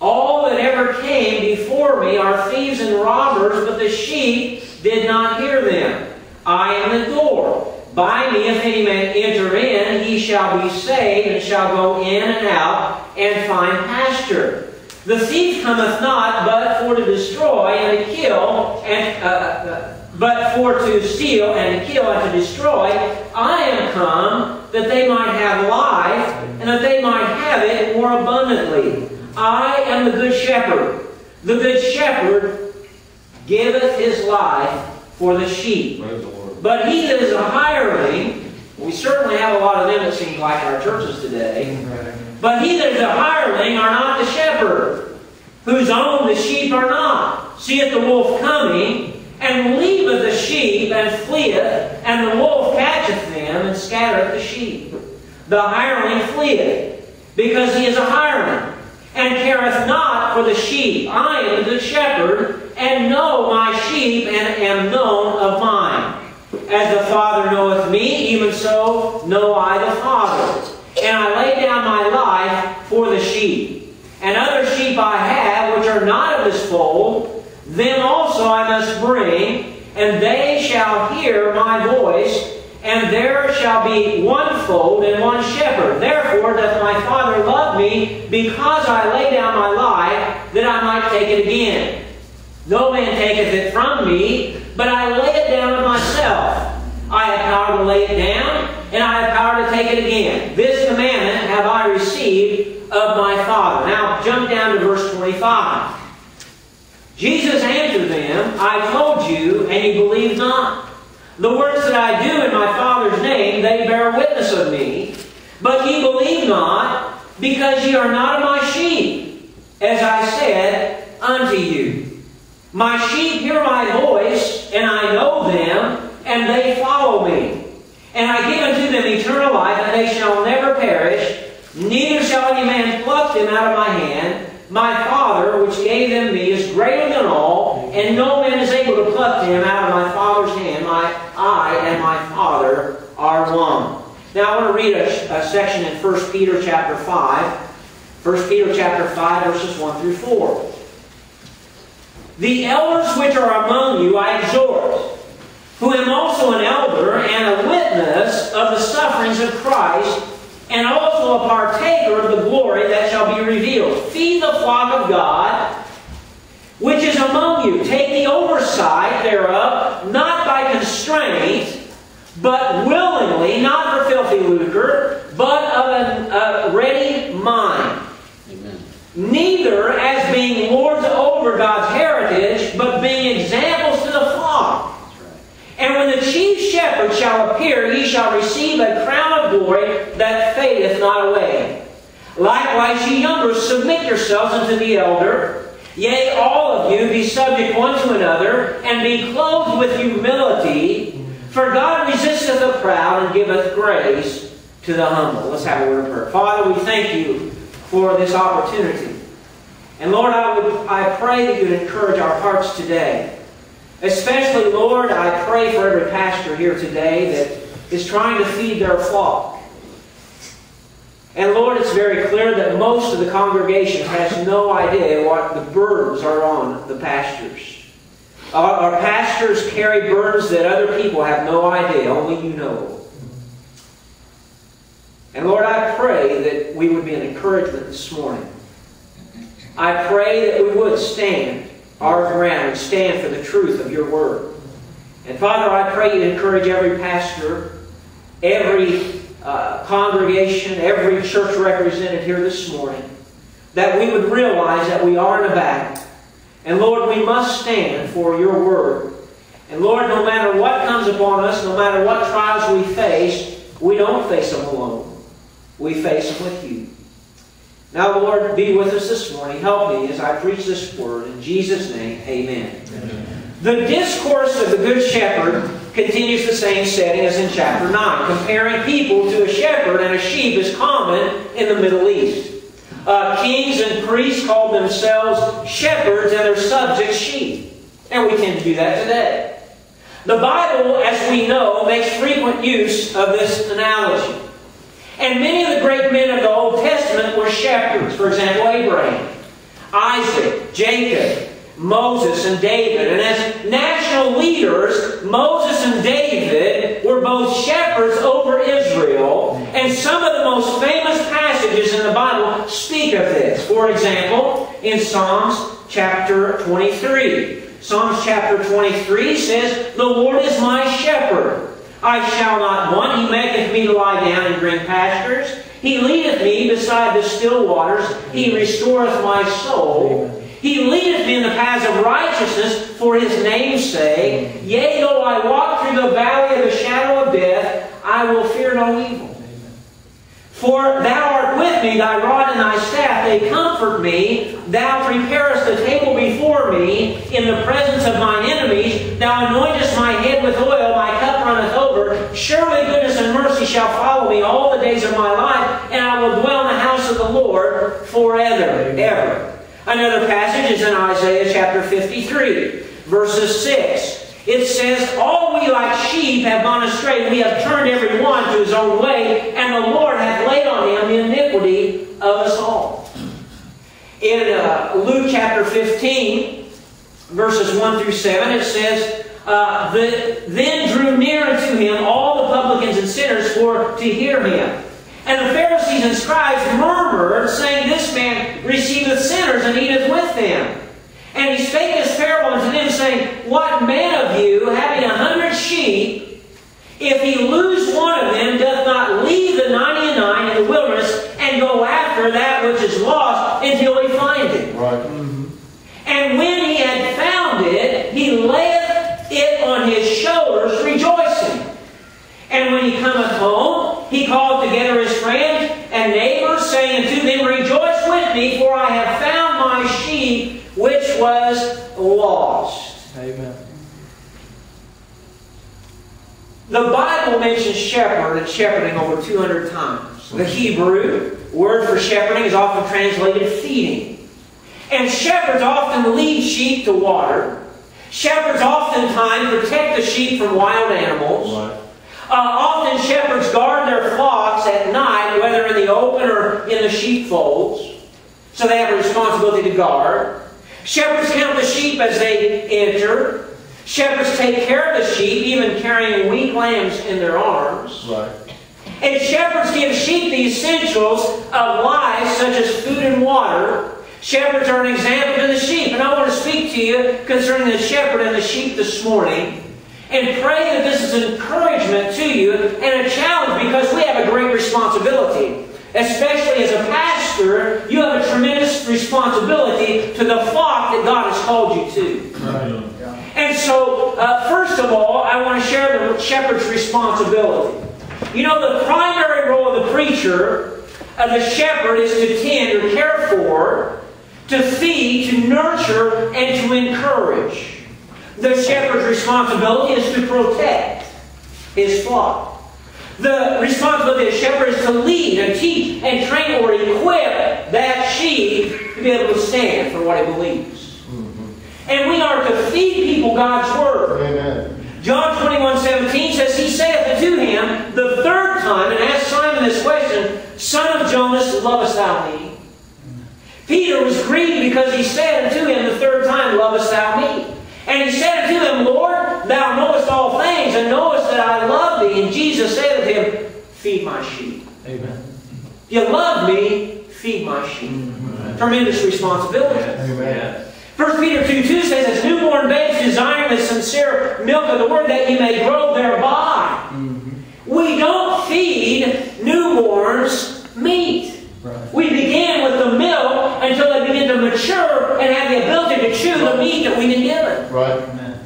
All that ever came before me are thieves and robbers, but the sheep did not hear them. I am the door. By me, if any man enter in, he shall be saved, and shall go in and out, and find pasture. The thief cometh not, but for to destroy and to kill, and uh, uh, but for to steal and to kill and to destroy. I am come that they might have life, and that they might have it more abundantly. I am the good shepherd. The good shepherd giveth his life for the sheep. But he that is a hireling, we certainly have a lot of them, it seems like, in our churches today. But he that is a hireling are not the shepherd, whose own the sheep are not. Seeth the wolf coming, and leaveth the sheep, and fleeth, and the wolf catcheth them, and scattereth the sheep. The hireling fleeth, because he is a hireling, and careth not for the sheep. I am the shepherd, and know my sheep, and am known of mine. As the Father knoweth me, even so know I the Father. And I lay down my life for the sheep. And other sheep I have, which are not of this fold, them also I must bring, and they shall hear my voice, and there shall be one fold and one shepherd. Therefore doth my Father love me, because I lay down my life, that I might take it again. No man taketh it from me, but I lay it down of myself. I have power to lay it down, and I have power to take it again. This commandment have I received of my Father. Now jump down to verse 25. Jesus answered them, I told you, and ye believe not. The works that I do in my Father's name, they bear witness of me. But ye believe not, because ye are not of my sheep, as I said unto you. My sheep hear my voice, and I know them, and they follow me. And I give unto them eternal life, and they shall never perish, neither shall any man pluck them out of my hand. My Father, which gave them me, is greater than all, and no man is able to pluck them out of my Father's hand. My I and my Father are one. Now I want to read a, a section in 1 Peter chapter 5. 1 Peter chapter 5, verses 1 through 4. The elders which are among you I exhort, who am also an elder and a witness of the sufferings of Christ, and also a partaker of the glory that shall be revealed. Feed the flock of God, which is among you. Take the oversight thereof, not by constraint, but willingly, not for filthy lucre, but of a, a ready mind. Amen. Neither as being lords over God's heritage, but being examples to the flock. And when the chief shepherd shall appear, ye shall receive a crown of glory that fadeth not away. Likewise, ye younger, submit yourselves unto the elder. Yea, all of you, be subject one to another, and be clothed with humility. For God resisteth the proud, and giveth grace to the humble. Let's have a word of prayer. Father, we thank you for this opportunity. And Lord, I, would, I pray that you would encourage our hearts today. Especially, Lord, I pray for every pastor here today that is trying to feed their flock. And Lord, it's very clear that most of the congregation has no idea what the burdens are on the pastors. Our, our pastors carry burdens that other people have no idea, only you know. And Lord, I pray that we would be an encouragement this morning. I pray that we would stand our ground and stand for the truth of your word. And Father, I pray you encourage every pastor, every uh, congregation, every church represented here this morning, that we would realize that we are in a battle. And Lord, we must stand for your word. And Lord, no matter what comes upon us, no matter what trials we face, we don't face them alone. We face them with you. Now, the Lord, be with us this morning. Help me as I preach this word. In Jesus' name, amen. amen. The discourse of the Good Shepherd continues the same setting as in chapter 9. Comparing people to a shepherd and a sheep is common in the Middle East. Uh, kings and priests called themselves shepherds and their subjects sheep. And we tend to do that today. The Bible, as we know, makes frequent use of this analogy. And many of the great men of the Old Testament were shepherds. For example, Abraham, Isaac, Jacob, Moses, and David. And as national leaders, Moses and David were both shepherds over Israel. And some of the most famous passages in the Bible speak of this. For example, in Psalms chapter 23. Psalms chapter 23 says, The Lord is my shepherd. I shall not want. He maketh me to lie down in green pastures. He leadeth me beside the still waters. He restoreth my soul. He leadeth me in the paths of righteousness for his name's sake. Yea, though I walk through the valley of the shadow of death, I will fear no evil. For thou art with me, thy rod and thy staff, they comfort me. Thou preparest a table before me in the presence of mine enemies. Thou anointest my head with oil, my cup runneth over. Surely goodness and mercy shall follow me all the days of my life, and I will dwell in the house of the Lord forever, and ever. Another passage is in Isaiah chapter 53, verses 6. It says, All we like sheep have gone astray. We have turned every one to his own way, and the Lord hath laid on him the iniquity of us all. In uh, Luke chapter 15, verses 1 through 7, it says, uh, the, Then drew near unto him all the publicans and sinners for to hear him. And the Pharisees and scribes murmured, saying, This man receiveth sinners and eateth with them. And he spake this parable unto them, saying, What man of you, having a hundred sheep, if he lose one of them, doth not leave the ninety and nine in the wilderness and go after that which is lost until he find it? Right. Mm-hmm. And when he had found it, he layeth it on his shoulders, rejoicing. And when he cometh home, he called together his friends and neighbors, saying unto them, Rejoice with me, for I have found my sheep which was lost. Amen. The Bible mentions shepherd and shepherding over 200 times. The Hebrew word for shepherding is often translated feeding. And shepherds often lead sheep to water. Shepherds oftentimes protect the sheep from wild animals. Right. Uh, often shepherds guard their flocks at night, whether in the open or in the sheepfolds. So they have a responsibility to guard. Shepherds count the sheep as they enter. Shepherds take care of the sheep, even carrying weak lambs in their arms. Right. And shepherds give sheep the essentials of life, such as food and water. Shepherds are an example to the sheep. And I want to speak to you concerning the shepherd and the sheep this morning. And pray that this is an encouragement to you and a challenge because we have a great responsibility. Especially as a pastor, you have a tremendous responsibility to the flock that God has called you to. Right. And so, uh, first of all, I want to share the shepherd's responsibility. You know, the primary role of the preacher, of the shepherd, is to tend or care for, to feed, to nurture, and to encourage. The shepherd's responsibility is to protect his flock. The responsibility of the shepherd is to lead and teach and train or equip that sheep to be able to stand for what he believes. Mm-hmm. And we are to feed people God's Word. Amen. John 21, 17 says, He saith unto him the third time, and asked Simon this question, Son of Jonas, lovest thou me? Mm-hmm. Peter was grieved because he said unto him the third time, Lovest thou me? And he said unto him, Lord, thou knowest all things, and knowest that I love thee. And Jesus said unto him, Feed my sheep. Amen. You love me, feed my sheep. Tremendous responsibility. Amen. 1 Peter 2 2 says, As newborn babes desiring the sincere milk of the word that ye may grow thereby. Mm-hmm. We don't feed newborns meat. Right. We begin with the milk mature and have the ability to chew the meat that we've been given. Right. Amen.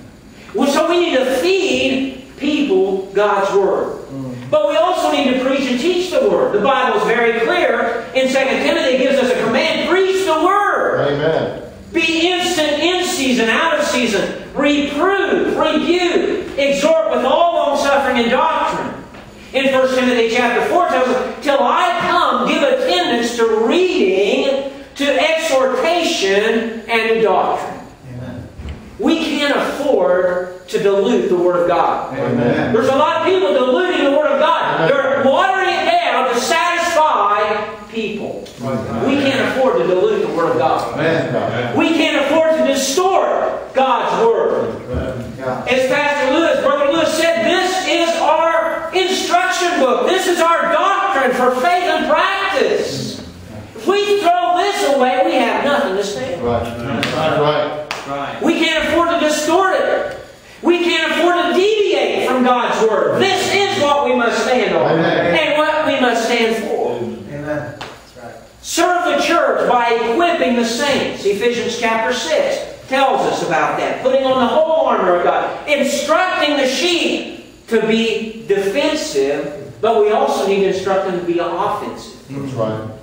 Well, So we need to feed people God's Word. Mm. But we also need to preach and teach the Word. The Bible is very clear. In 2 Timothy, it gives us a command preach the Word. Amen. Be instant in season, out of season. Reprove, rebuke, exhort with all long suffering and doctrine. In 1 Timothy chapter 4 tells us, Till I come, give attendance to reading, to exhortation, and doctrine. Amen. We can't afford to dilute the Word of God. Amen. There's a lot of people diluting the Word of God. They're watering it down to satisfy people. We can't afford to dilute the Word of God. Amen. We can't afford to distort God's Word. As Pastor Lewis, Brother Lewis said, this is our instruction book. This is our doctrine for faith and practice. If we throw this away, we have nothing to stand. Right. Right. Right. We can't afford to distort it. We can't afford to deviate from God's Word. This is what we must stand on Amen. and what we must stand for. Amen. That's right. Serve the church by equipping the saints. Ephesians chapter 6 tells us about that. Putting on the whole armor of God. Instructing the sheep to be defensive, but we also need to instruct them to be offensive. That's right.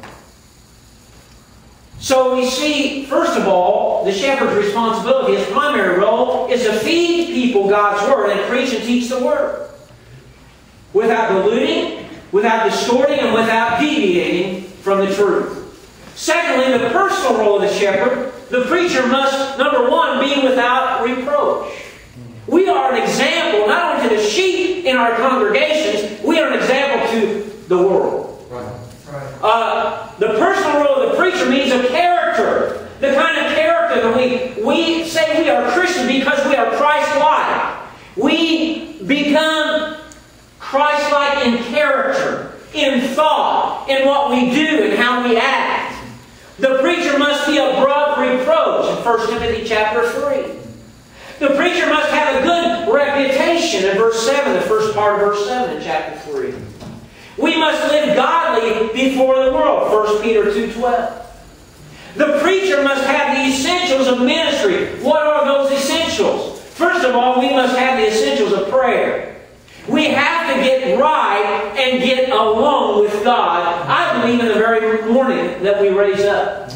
So we see, first of all, the shepherd's responsibility, his primary role, is to feed people God's Word and preach and teach the Word. Without diluting, without distorting, and without deviating from the truth. Secondly, the personal role of the shepherd, the preacher must, number one, be without reproach. We are an example, not only to the sheep in our congregations, we are an example to the world. Uh, the personal role of the preacher means a character. The kind of character that we, we say we are Christian because we are Christ-like. We become Christ-like in character, in thought, in what we do and how we act. The preacher must be above reproach in 1 Timothy chapter 3. The preacher must have a good reputation in verse 7, the first part of verse 7 in chapter 3. We must live godly before the world, 1 Peter 2.12. The preacher must have the essentials of ministry. What are those essentials? First of all, we must have the essentials of prayer. We have to get right and get alone with God. I believe in the very morning that we raise up.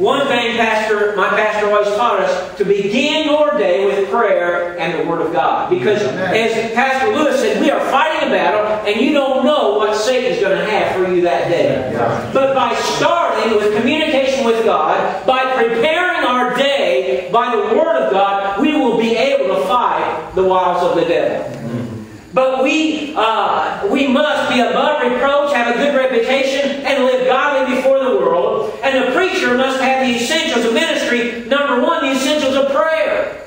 One thing, Pastor, my pastor always taught us to begin your day with prayer and the Word of God. Because as Pastor Lewis said, we are fighting a battle, and you don't know what Satan's going to have for you that day. But by starting with communication with God, by preparing our day by the Word of God, we will be able to fight the wiles of the devil. But we, uh, we must be above reproach, have a good reputation, and live godly before the world. And the preacher must have the essentials of ministry. Number one, the essentials of prayer.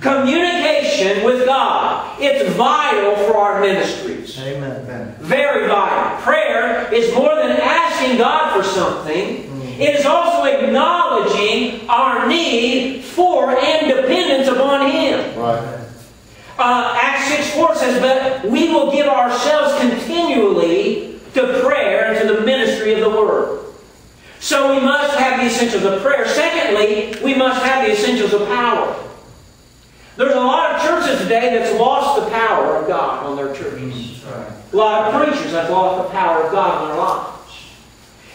Communication with God. It's vital for our ministries. Amen. Very vital. Prayer is more than asking God for something. It is also acknowledging our need for and dependence upon Him. Right. Uh, Acts 6 4 says, But we will give ourselves continually to prayer and to the ministry of the Word. So we must have the essentials of prayer. Secondly, we must have the essentials of power. There's a lot of churches today that's lost the power of God on their churches. A lot of preachers have lost the power of God in their lives.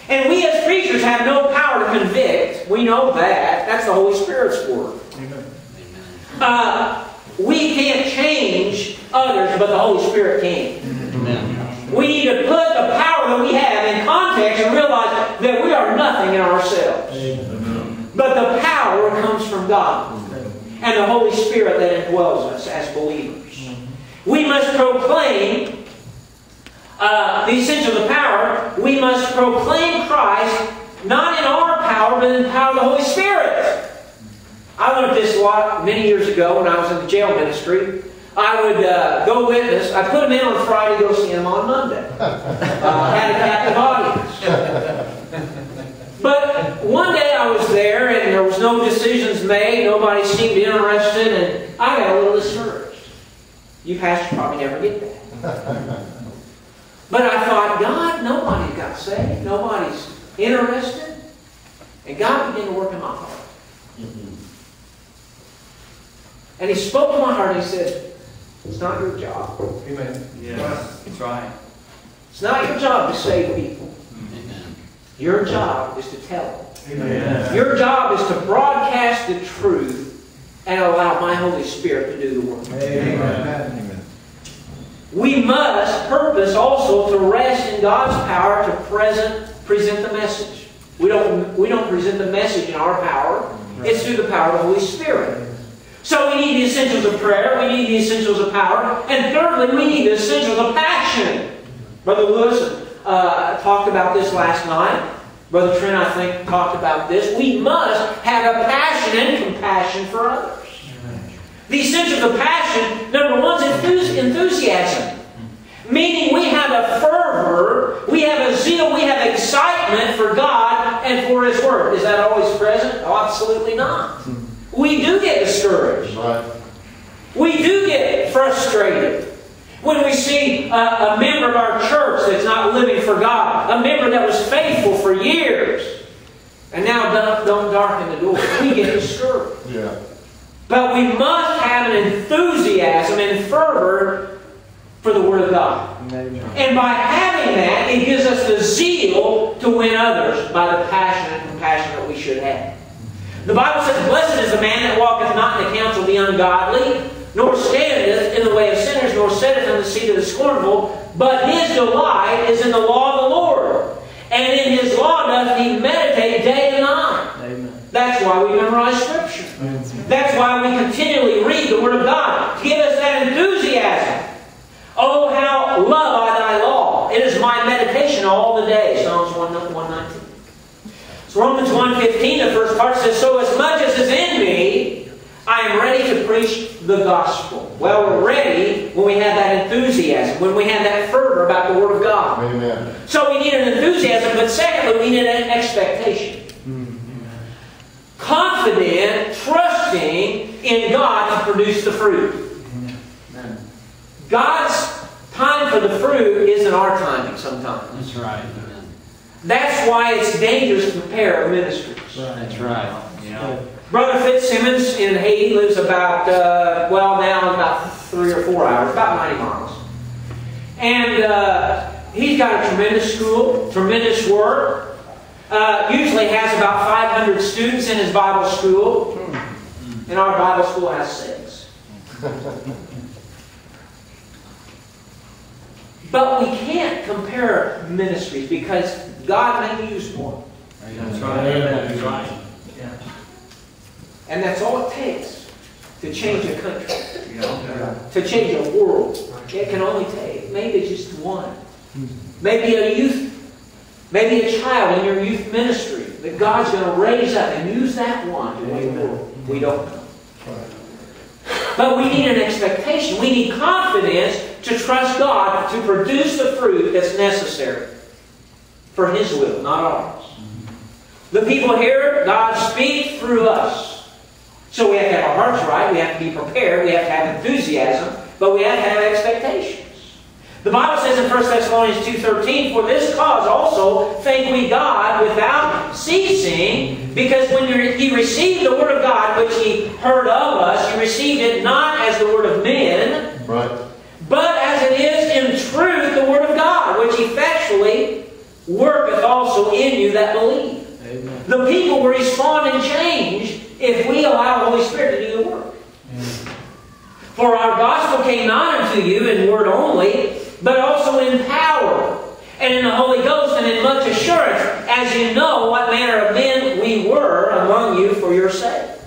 And we as preachers have no power to convict. We know that. That's the Holy Spirit's work. Uh, we can't change others, but the Holy Spirit can. Amen. We need to put the power that we have in context and realize that we are ourselves. But the power comes from God and the Holy Spirit that indwells us as believers. We must proclaim uh, the essential of the power. We must proclaim Christ not in our power, but in the power of the Holy Spirit. I learned this a lot many years ago when I was in the jail ministry. I would uh, go witness. I put them in on Friday, go see them on Monday. Uh, had a captive audience. But one day I was there and there was no decisions made. Nobody seemed interested, and I got a little discouraged. You pastors probably never get that. But I thought, God, nobody got saved. Nobody's interested. And God began to work in my heart. And He spoke to my heart and He said, It's not your job. Amen. Yes. That's right. It's not your job to save people. Amen. Your job is to tell them. Amen. Your job is to broadcast the truth and allow my Holy Spirit to do the work. Amen. We must purpose also to rest in God's power to present, present the message. We don't, we don't present the message in our power. It's through the power of the Holy Spirit. So we need the essentials of prayer. We need the essentials of power. And thirdly, we need the essentials of passion. Brother Lewis uh, talked about this last night. Brother Trent, I think, talked about this. We must have a passion and compassion for others. The essentials of passion, number one, is enthusiasm. Meaning we have a fervor, we have a zeal, we have excitement for God and for His Word. Is that always present? Oh, absolutely not. We do get discouraged. Right. We do get frustrated when we see a, a member of our church that's not living for God, a member that was faithful for years, and now don't, don't darken the door. We get discouraged. Yeah. But we must have an enthusiasm and fervor for the Word of God. And by having that, it gives us the zeal to win others by the passion and compassion that we should have. The Bible says, Blessed is the man that walketh not in the counsel of the ungodly, nor standeth in the way of sinners, nor sitteth in the seat of the scornful, but his delight is in the law of the Lord. And in his law doth he meditate day and night. Amen. That's why we memorize Scripture. That's why we continually read the Word of God. Give us that enthusiasm. Oh, how love I thy law. It is my meditation all the day. Psalms 1 119. So Romans 1.15, the first part says, So as much as is in me, I am ready to preach the gospel. Well, we're ready when we have that enthusiasm, when we have that fervor about the Word of God. Amen. So we need an enthusiasm, but secondly, we need an expectation. Confident, trusting in God to produce the fruit. Amen. God's time for the fruit isn't our timing sometimes. That's right. Amen. That's why it's dangerous to prepare ministries. That's right. Yeah. Brother Fitzsimmons in Haiti lives about, uh, well, now about three or four hours, about 90 miles. And uh, he's got a tremendous school, tremendous work. Uh, usually has about 500 students in his Bible school. And our Bible school has six. (laughs) But we can't compare ministries because God may use one. That's right. That's right. And that's all it takes to change a country, Yeah. to change a world. It can only take maybe just one. Maybe a youth, maybe a child in your youth ministry that God's going to raise up and use that one to the work. We don't know. But we need an expectation. We need confidence to trust God to produce the fruit that's necessary for His will, not ours. The people hear God speak through us. So we have to have our hearts right. We have to be prepared. We have to have enthusiasm. But we have to have expectations. The Bible says in 1 Thessalonians 2.13, For this cause also thank we God without ceasing, because when ye received the word of God, which ye heard of us, you received it not as the word of men, Right. but as it is in truth the word of God, which effectually worketh also in you that believe. The people will respond and change if we allow the Holy Spirit to do the work. Mm. For our gospel came not unto you in word only, but also in power, and in the Holy Ghost, and in much assurance, as you know what manner of men we were among you for your sake.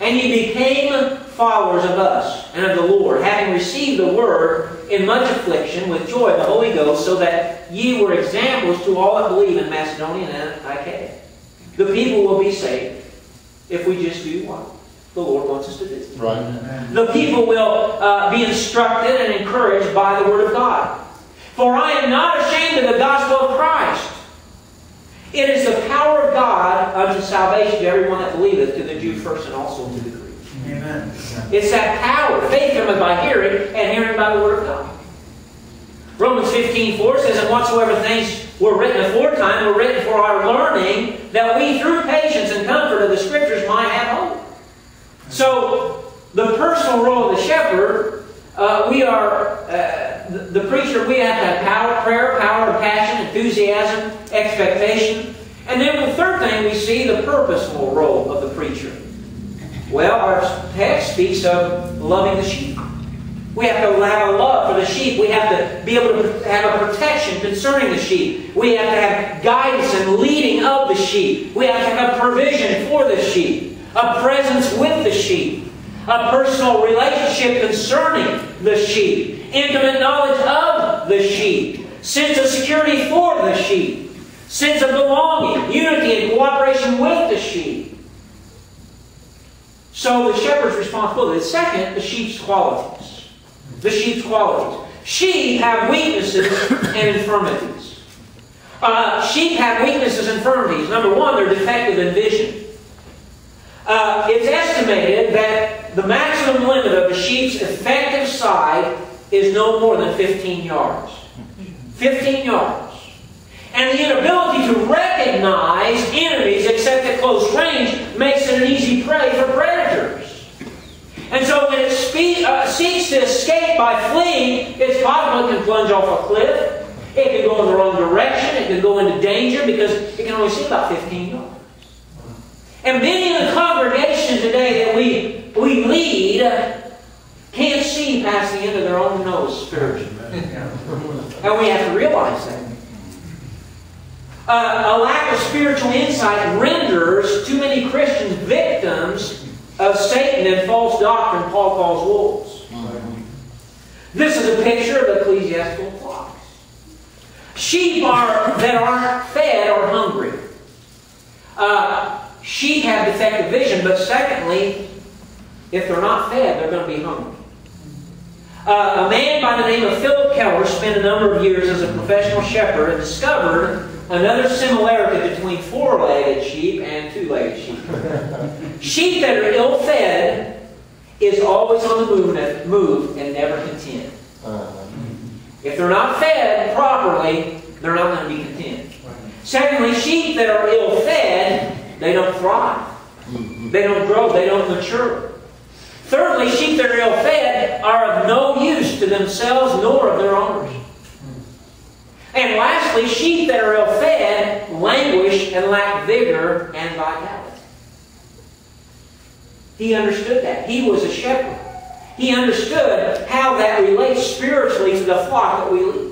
And ye became followers of us and of the Lord, having received the word in much affliction with joy of the Holy Ghost, so that ye were examples to all that believe in Macedonia and Achaia. The people will be saved if we just do what the Lord wants us to do. Right. The people will uh, be instructed and encouraged by the Word of God. For I am not ashamed of the gospel of Christ. It is the power of God unto salvation to everyone that believeth, to the Jew first and also to the Greek. Amen. It's that power. Faith cometh by hearing, and hearing by the Word of God. Romans 15, 4 says, And whatsoever things were written aforetime were written for our learning, that we through patience and comfort of the Scriptures might have hope. So, the personal role of the shepherd, uh, we are, uh, the, the preacher, we have to have power, prayer, power, passion, enthusiasm, expectation. And then the third thing we see, the purposeful role of the preacher. Well, our text speaks of loving the sheep. We have to have a love for the sheep. We have to be able to have a protection concerning the sheep. We have to have guidance and leading of the sheep. We have to have provision for the sheep, a presence with the sheep, a personal relationship concerning the sheep, intimate knowledge of the sheep, sense of security for the sheep, sense of belonging, unity and cooperation with the sheep. So the shepherd's responsibility. Second, the sheep's qualities. The sheep's qualities. Sheep have weaknesses and infirmities. Uh, sheep have weaknesses and infirmities. Number one, they're defective in vision. Uh, it's estimated that the maximum limit of a sheep's effective side is no more than 15 yards. 15 yards. And the inability to recognize enemies except at close range makes it an easy prey for predators. And so when it spe- uh, seeks to escape by fleeing, it's it can plunge off a cliff. It can go in the wrong direction. It can go into danger because it can only see about 15 yards. And many in the congregation today that we, we lead can't see past the end of their own nose spiritually. And we have to realize that. Uh, a lack of spiritual insight renders too many Christians victims of Satan and false doctrine Paul calls wolves. This is a picture of ecclesiastical flocks. Sheep are, that aren't fed are hungry. Uh, sheep have defective vision, but secondly, if they're not fed, they're going to be hungry. Uh, a man by the name of Philip Keller spent a number of years as a professional shepherd and discovered another similarity between four-legged sheep and two-legged sheep. sheep that are ill-fed is always on the move, move and never content. If they're not fed properly, they're not going to be content. Secondly, sheep that are ill-fed, they don't thrive. They don't grow. They don't mature. Thirdly, sheep that are ill-fed are of no use to themselves nor of their owners. And lastly, sheep that are ill-fed languish and lack vigor and vitality. He understood that. He was a shepherd. He understood how that relates spiritually to the flock that we lead.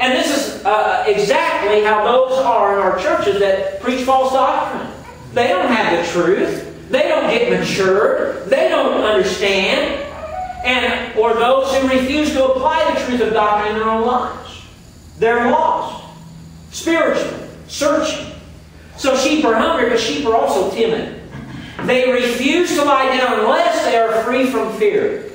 And this is uh, exactly how those are in our churches that preach false doctrine. They don't have the truth. They don't get matured. They don't understand. And or those who refuse to apply the truth of doctrine in their own lives. They're lost. Spiritually. Searching. So sheep are hungry, but sheep are also timid. They refuse to lie down unless they are free from fear.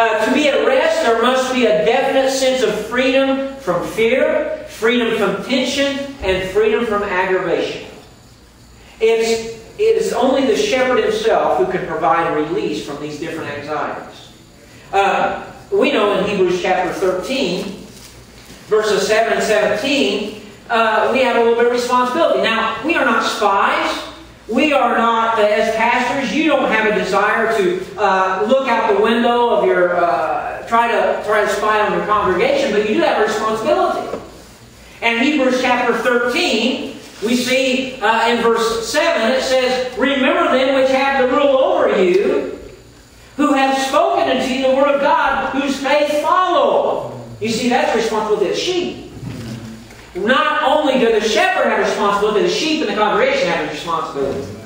Uh, to be at rest, there must be a definite sense of freedom from fear, freedom from tension, and freedom from aggravation. It's, it is only the shepherd himself who can provide release from these different anxieties. Uh, we know in Hebrews chapter 13, verses 7 and 17, uh, we have a little bit of responsibility. Now, we are not spies. We are not, uh, as pastors, you don't have a desire to uh, look out the window of your, uh, try to try to spy on your congregation, but you do have a responsibility. And Hebrews chapter 13, we see uh, in verse 7, it says, Remember them which have the rule over you, who have spoken unto you the word of God, whose faith follow. You see, that's responsible to the sheep. Not only does the shepherd have responsibility, the sheep in the congregation have a responsibility.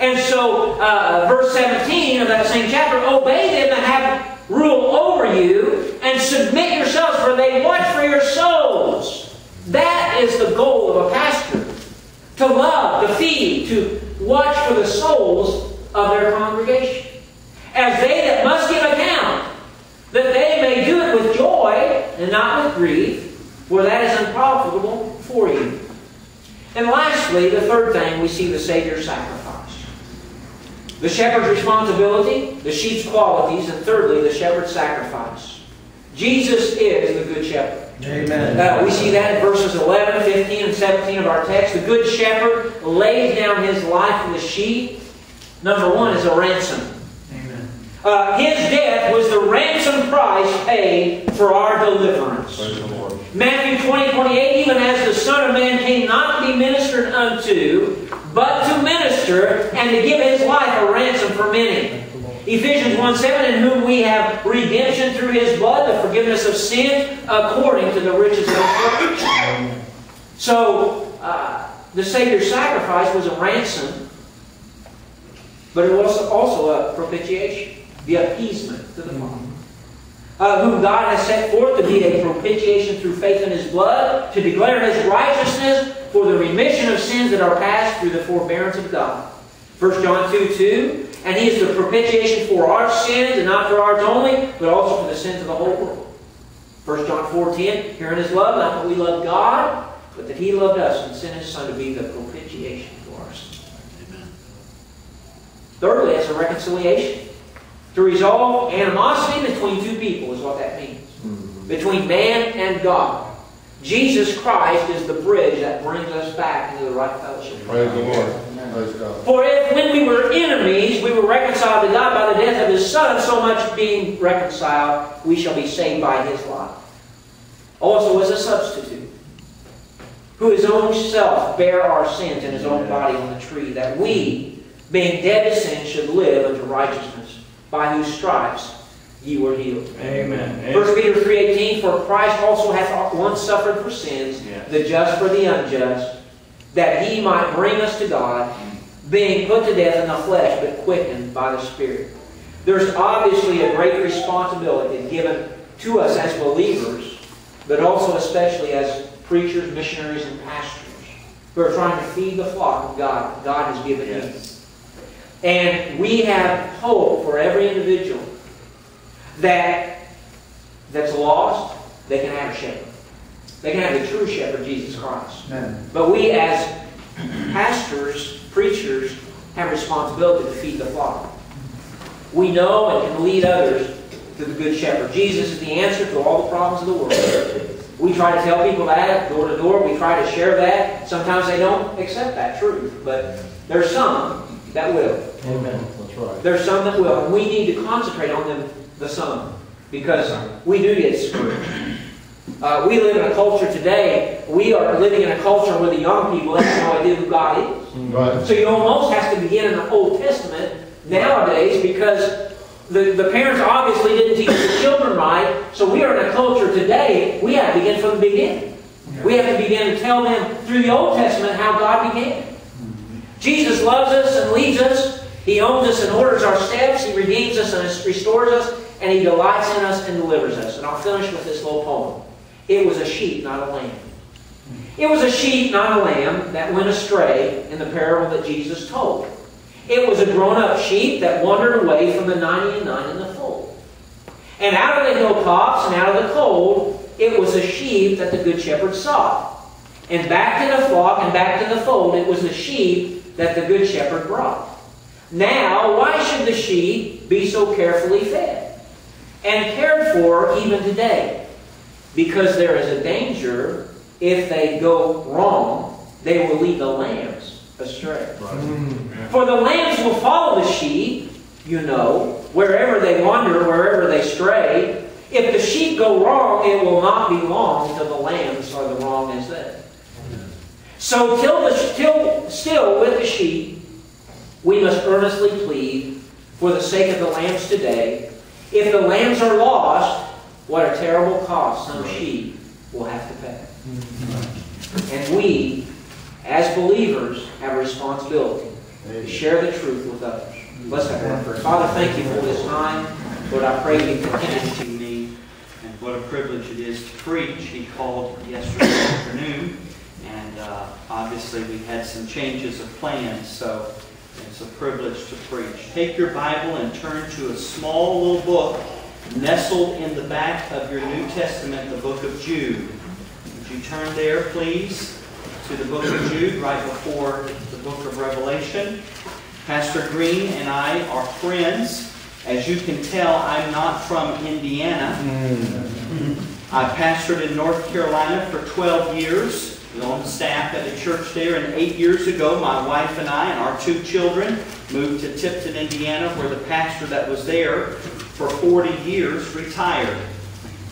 And so, uh, verse 17 of that same chapter, obey them that have rule over you, and submit yourselves, for they watch for your souls. That is the goal of a pastor. To love, to feed, to watch for the souls of their congregation. As they that must give account, that they may do it with joy and not with grief, for that is unprofitable for you. And lastly, the third thing, we see the Savior's sacrifice. The shepherd's responsibility, the sheep's qualities, and thirdly, the shepherd's sacrifice. Jesus is the good shepherd. Amen. Uh, we see that in verses 11, 15, and 17 of our text. The good shepherd lays down his life for the sheep. Number one is a ransom. Amen. Uh, his death was the ransom price paid for our deliverance. Matthew 20, 28, even as the Son of Man came not to be ministered unto, but to minister and to give his life a ransom for many. Ephesians 1 7, in whom we have redemption through his blood, the forgiveness of sin, according to the riches of his grace. So, uh, the Savior's sacrifice was a ransom, but it was also a propitiation, the appeasement to the Father. Uh, whom God has set forth to be a propitiation through faith in His blood, to declare His righteousness for the remission of sins that are passed through the forbearance of God. 1 John 2 2. And He is the propitiation for our sins, and not for ours only, but also for the sins of the whole world. 1 John 4 10. Herein is love, not that we love God, but that He loved us and sent His Son to be the propitiation for us. Amen. Thirdly, as a reconciliation. To resolve animosity between two people is what that means. Mm-hmm. Between man and God. Jesus Christ is the bridge that brings us back into the right fellowship. Praise the Lord. Praise God. For if when we were enemies, we were reconciled to God by the death of His Son, so much being reconciled, we shall be saved by His life. Also as a substitute, who His own self bare our sins in His own body on the tree, that we, being dead to sin, should live unto righteousness, by whose stripes ye were healed. Amen. 1 Peter 3.18, For Christ also hath once suffered for sins, Yes. the just for the unjust, that he might bring us to God, being put to death in the flesh, but quickened by the Spirit. There's obviously a great responsibility given to us as believers, but also especially as preachers, missionaries, and pastors who are trying to feed the flock of God God has given you. And we have hope for every individual that that's lost, they can have a shepherd. They can have the true shepherd, Jesus Christ. Amen. But we as pastors, preachers, have responsibility to feed the flock. We know and can lead others to the good shepherd. Jesus is the answer to all the problems of the world. We try to tell people that door to door. We try to share that. Sometimes they don't accept that truth, but there's some that will. Amen. That's right. There's some that will, and we need to concentrate on them, the some, because we do get screwed. Uh, we live in a culture today, we are living in a culture where the young people have no idea who God is. Right. So you almost have to begin in the Old Testament nowadays because the, the parents obviously didn't teach the children right. So we are in a culture today, we have to begin from the beginning. We have to begin to tell them through the Old Testament how God began. Jesus loves us and leads us. He owns us and orders our steps. He redeems us and restores us. And He delights in us and delivers us. And I'll finish with this little poem. It was a sheep, not a lamb. It was a sheep, not a lamb, that went astray in the parable that Jesus told. It was a grown-up sheep that wandered away from the 99 in the fold. And out of the hilltops and out of the cold, it was a sheep that the good shepherd saw. And back to the flock and back to the fold, it was the sheep that the good shepherd brought. Now, why should the sheep be so carefully fed and cared for even today? Because there is a danger if they go wrong, they will lead the lambs astray. Mm. For the lambs will follow the sheep, you know, wherever they wander, wherever they stray. If the sheep go wrong, it will not be long till the lambs are the wrong as they. So till the till, still with the sheep, we must earnestly plead for the sake of the lambs today. If the lambs are lost, what a terrible cost some sheep will have to pay. And we, as believers, have a responsibility to share the truth with others. Let's have one first. Father, thank you for this time. Lord, I pray you continue to me, and what a privilege it is to preach. He called yesterday (coughs) afternoon, and uh, obviously we had some changes of plans, so it's a privilege to preach. Take your Bible and turn to a small little book nestled in the back of your New Testament, the book of Jude. Would you turn there, please, to the book of Jude, right before the book of Revelation? Pastor Green and I are friends. As you can tell, I'm not from Indiana. I pastored in North Carolina for 12 years, was on staff at a church there, and eight years ago, my wife and I and our two children moved to Tipton, Indiana, where the pastor that was there for 40 years retired.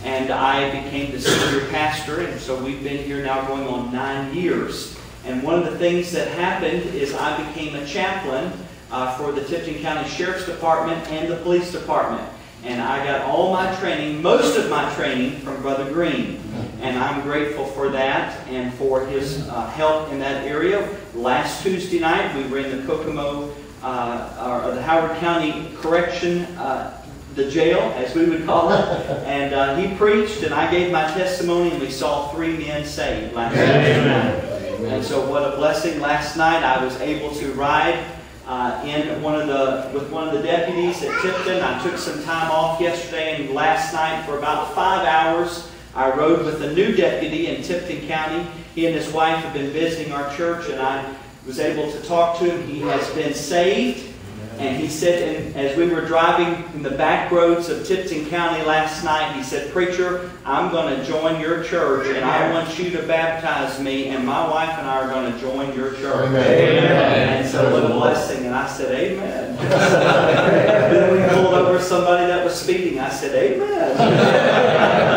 And I became the senior pastor, and so we've been here now going on nine years. And one of the things that happened is I became a chaplain uh, for the Tipton County Sheriff's Department and the Police Department. And I got all my training, most of my training, from Brother Green. And I'm grateful for that and for his uh, help in that area. Last Tuesday night, we were in the Kokomo, uh, or the Howard County Correction, uh, the jail, as we would call it. (laughs) And uh, he preached, and I gave my testimony, and we saw three men saved last night. And so, what a blessing! Last night, I was able to ride uh, in one of the with one of the deputies at Tipton. I took some time off yesterday and last night for about five hours. I rode with a new deputy in Tipton County. He and his wife have been visiting our church, and I was able to talk to him. He has been saved. And he said, and as we were driving in the back roads of Tipton County last night, he said, Preacher, I'm going to join your church, and I want you to baptize me, and my wife and I are going to join your church. Amen. And so what a blessing. And I said, Amen. (laughs) then we pulled over somebody that was speeding. I said, Amen. (laughs)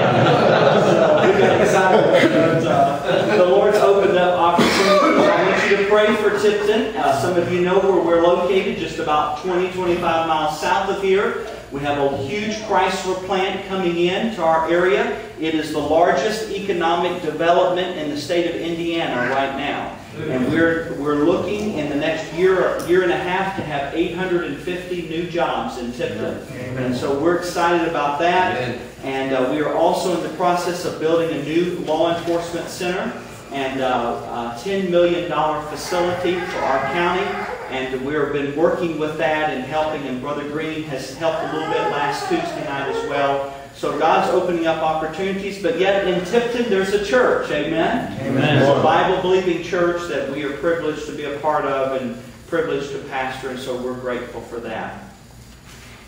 so (laughs) we got excited. But, uh, the Lord's opened up opportunities. I want you Tipton. Uh, some of you know where we're located, just about 20, 25 miles south of here. We have a huge Chrysler plant coming in to our area. It is the largest economic development in the state of Indiana right now. And we're, we're looking in the next year, year and a half to have 850 new jobs in Tipton. And so we're excited about that. And uh, we are also in the process of building a new law enforcement center and uh, a $10 million facility for our county. And we've been working with that and helping, and Brother Green has helped a little bit last Tuesday night as well. So God's opening up opportunities, but yet in Tipton there's a church, amen? Amen. It's a Bible-believing church that we are privileged to be a part of and privileged to pastor, and so we're grateful for that.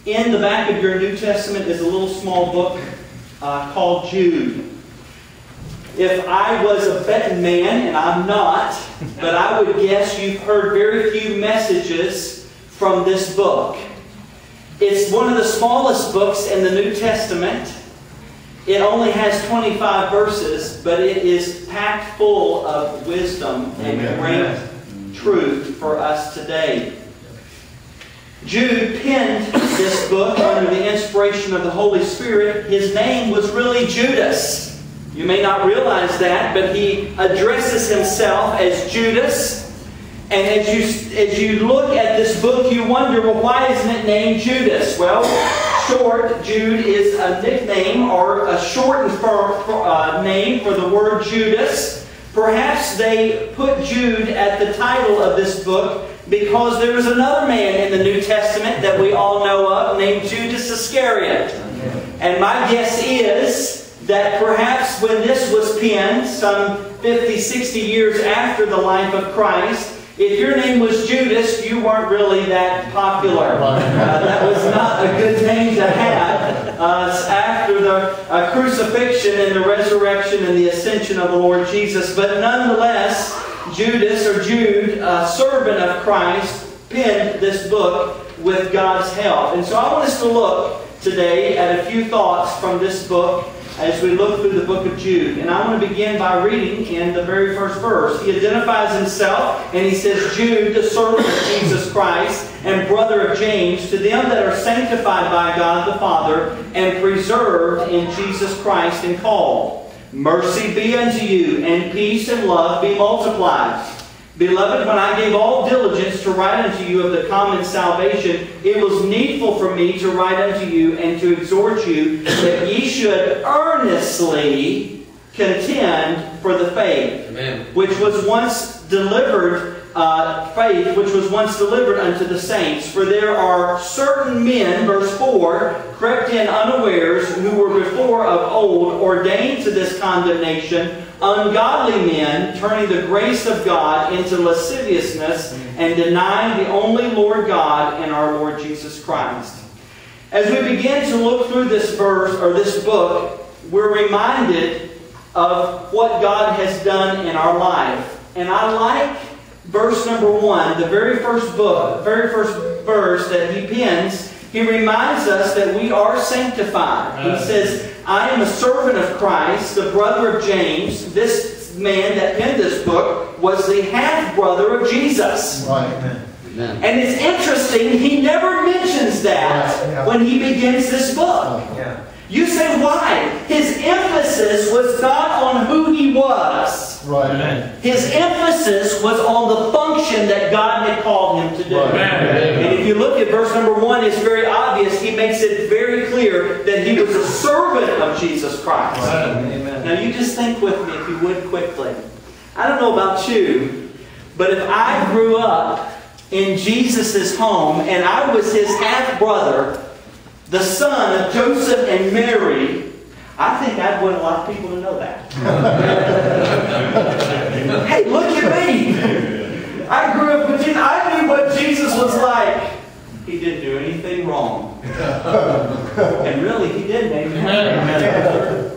In the back of your New Testament is a little small book uh, called Jude. If I was a betting man, and I'm not, but I would guess you've heard very few messages from this book. It's one of the smallest books in the New Testament. It only has 25 verses, but it is packed full of wisdom and great truth for us today. Jude penned this book under the inspiration of the Holy Spirit. His name was really Judas. You may not realize that, but he addresses himself as Judas. And as you, as you look at this book, you wonder, well, why isn't it named Judas? Well, short, Jude is a nickname or a shortened for, uh, name for the word Judas. Perhaps they put Jude at the title of this book because there was another man in the New Testament that we all know of named Judas Iscariot. And my guess is that perhaps when this was penned, some 50, 60 years after the life of Christ, if your name was Judas, you weren't really that popular. Uh, that was not a good name to have uh, after the uh, crucifixion and the resurrection and the ascension of the Lord Jesus. But nonetheless, Judas or Jude, a servant of Christ, penned this book with God's help. And so I want us to look today at a few thoughts from this book as we look through the book of Jude. And I want to begin by reading in the very first verse. He identifies himself and he says, Jude, the servant of Jesus Christ and brother of James, to them that are sanctified by God the Father and preserved in Jesus Christ and called. Mercy be unto you, and peace and love be multiplied. Beloved, when I gave all diligence to write unto you of the common salvation, it was needful for me to write unto you and to exhort you that ye should earnestly contend for the faith, Amen. which was once delivered, uh, faith which was once delivered unto the saints. For there are certain men, verse 4, crept in unawares, who were before of old ordained to this condemnation, ungodly men, turning the grace of God into lasciviousness, and denying the only Lord God and our Lord Jesus Christ. As we begin to look through this verse or this book, we're reminded of what God has done in our life. And I like verse number one, the very first book, the very first verse that he pens. He reminds us that we are sanctified. He says, I am a servant of Christ, the brother of James. This man that penned this book was the half brother of Jesus. Right. Amen. And it's interesting, he never mentions that Right, yeah. when he begins this book. Yeah. You say why? His emphasis was not on who he was. Right. Amen. His emphasis was on the function that God had called him to do. Right. And if you look at verse number one, it's very obvious. He makes it very clear that he was a servant of Jesus Christ. Right. Amen. Now you just think with me, if you would, quickly. I don't know about you, but if I grew up in Jesus' home and I was his half brother, the son of Joseph and Mary, I think I'd want a lot of people to know that. (laughs) hey, look at me. I grew up with Jesus. I knew what Jesus was like. He didn't do anything wrong. (laughs) and really, he didn't. Amen.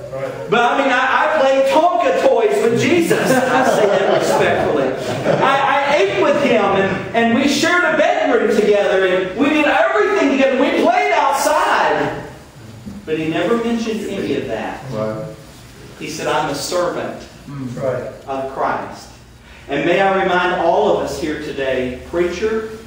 But I mean, I, I played Tonka toys with Jesus. I say that respectfully. I, I ate with him, and, and we shared a bedroom together, and we did everything together. We played outside. But he never mentioned any of that. Right. He said, I'm a servant mm. Right. of Christ. And may I remind all of us here today, preacher,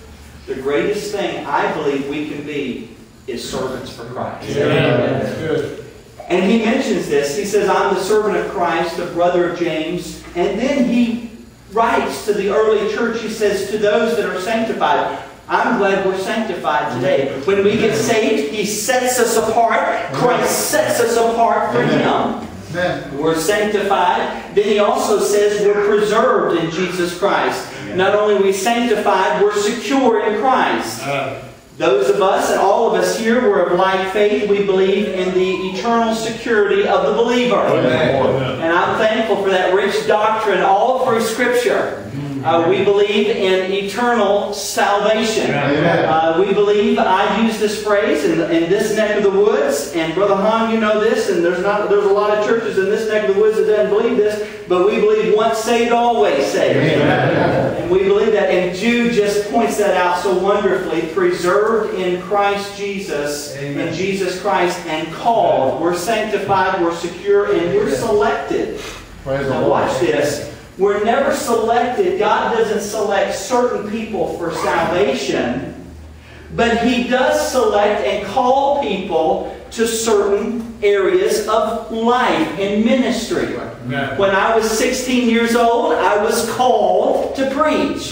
the greatest thing I believe we can be is servants for Christ. That's good. And he mentions this. He says, I'm the servant of Christ, the brother of James. And then he writes to the early church, he says, to those that are sanctified. I'm glad we're sanctified today. When we get saved, he sets us apart. Christ sets us apart for him. Amen. We're sanctified. Then he also says we're preserved in Jesus Christ. Not only are we sanctified, we're secure in Christ. Those of us and all of us here were of like faith. We believe in the eternal security of the believer. And I'm thankful for that rich doctrine all through Scripture. Uh, we believe in eternal salvation. Uh, we believe, I use this phrase in, in this neck of the woods, and Brother Hahn, you know this, and there's not there's a lot of churches in this neck of the woods that doesn't believe this, but we believe once saved, always saved. And we believe that, and Jude just points that out so wonderfully. Preserved in Christ Jesus, in Jesus Christ, and called. We're sanctified, we're secure, and we're selected. Praise the Now Lord. watch this. We're never selected. God doesn't select certain people for salvation, but He does select and call people to certain areas of life and ministry. When I was 16 years old, I was called to preach.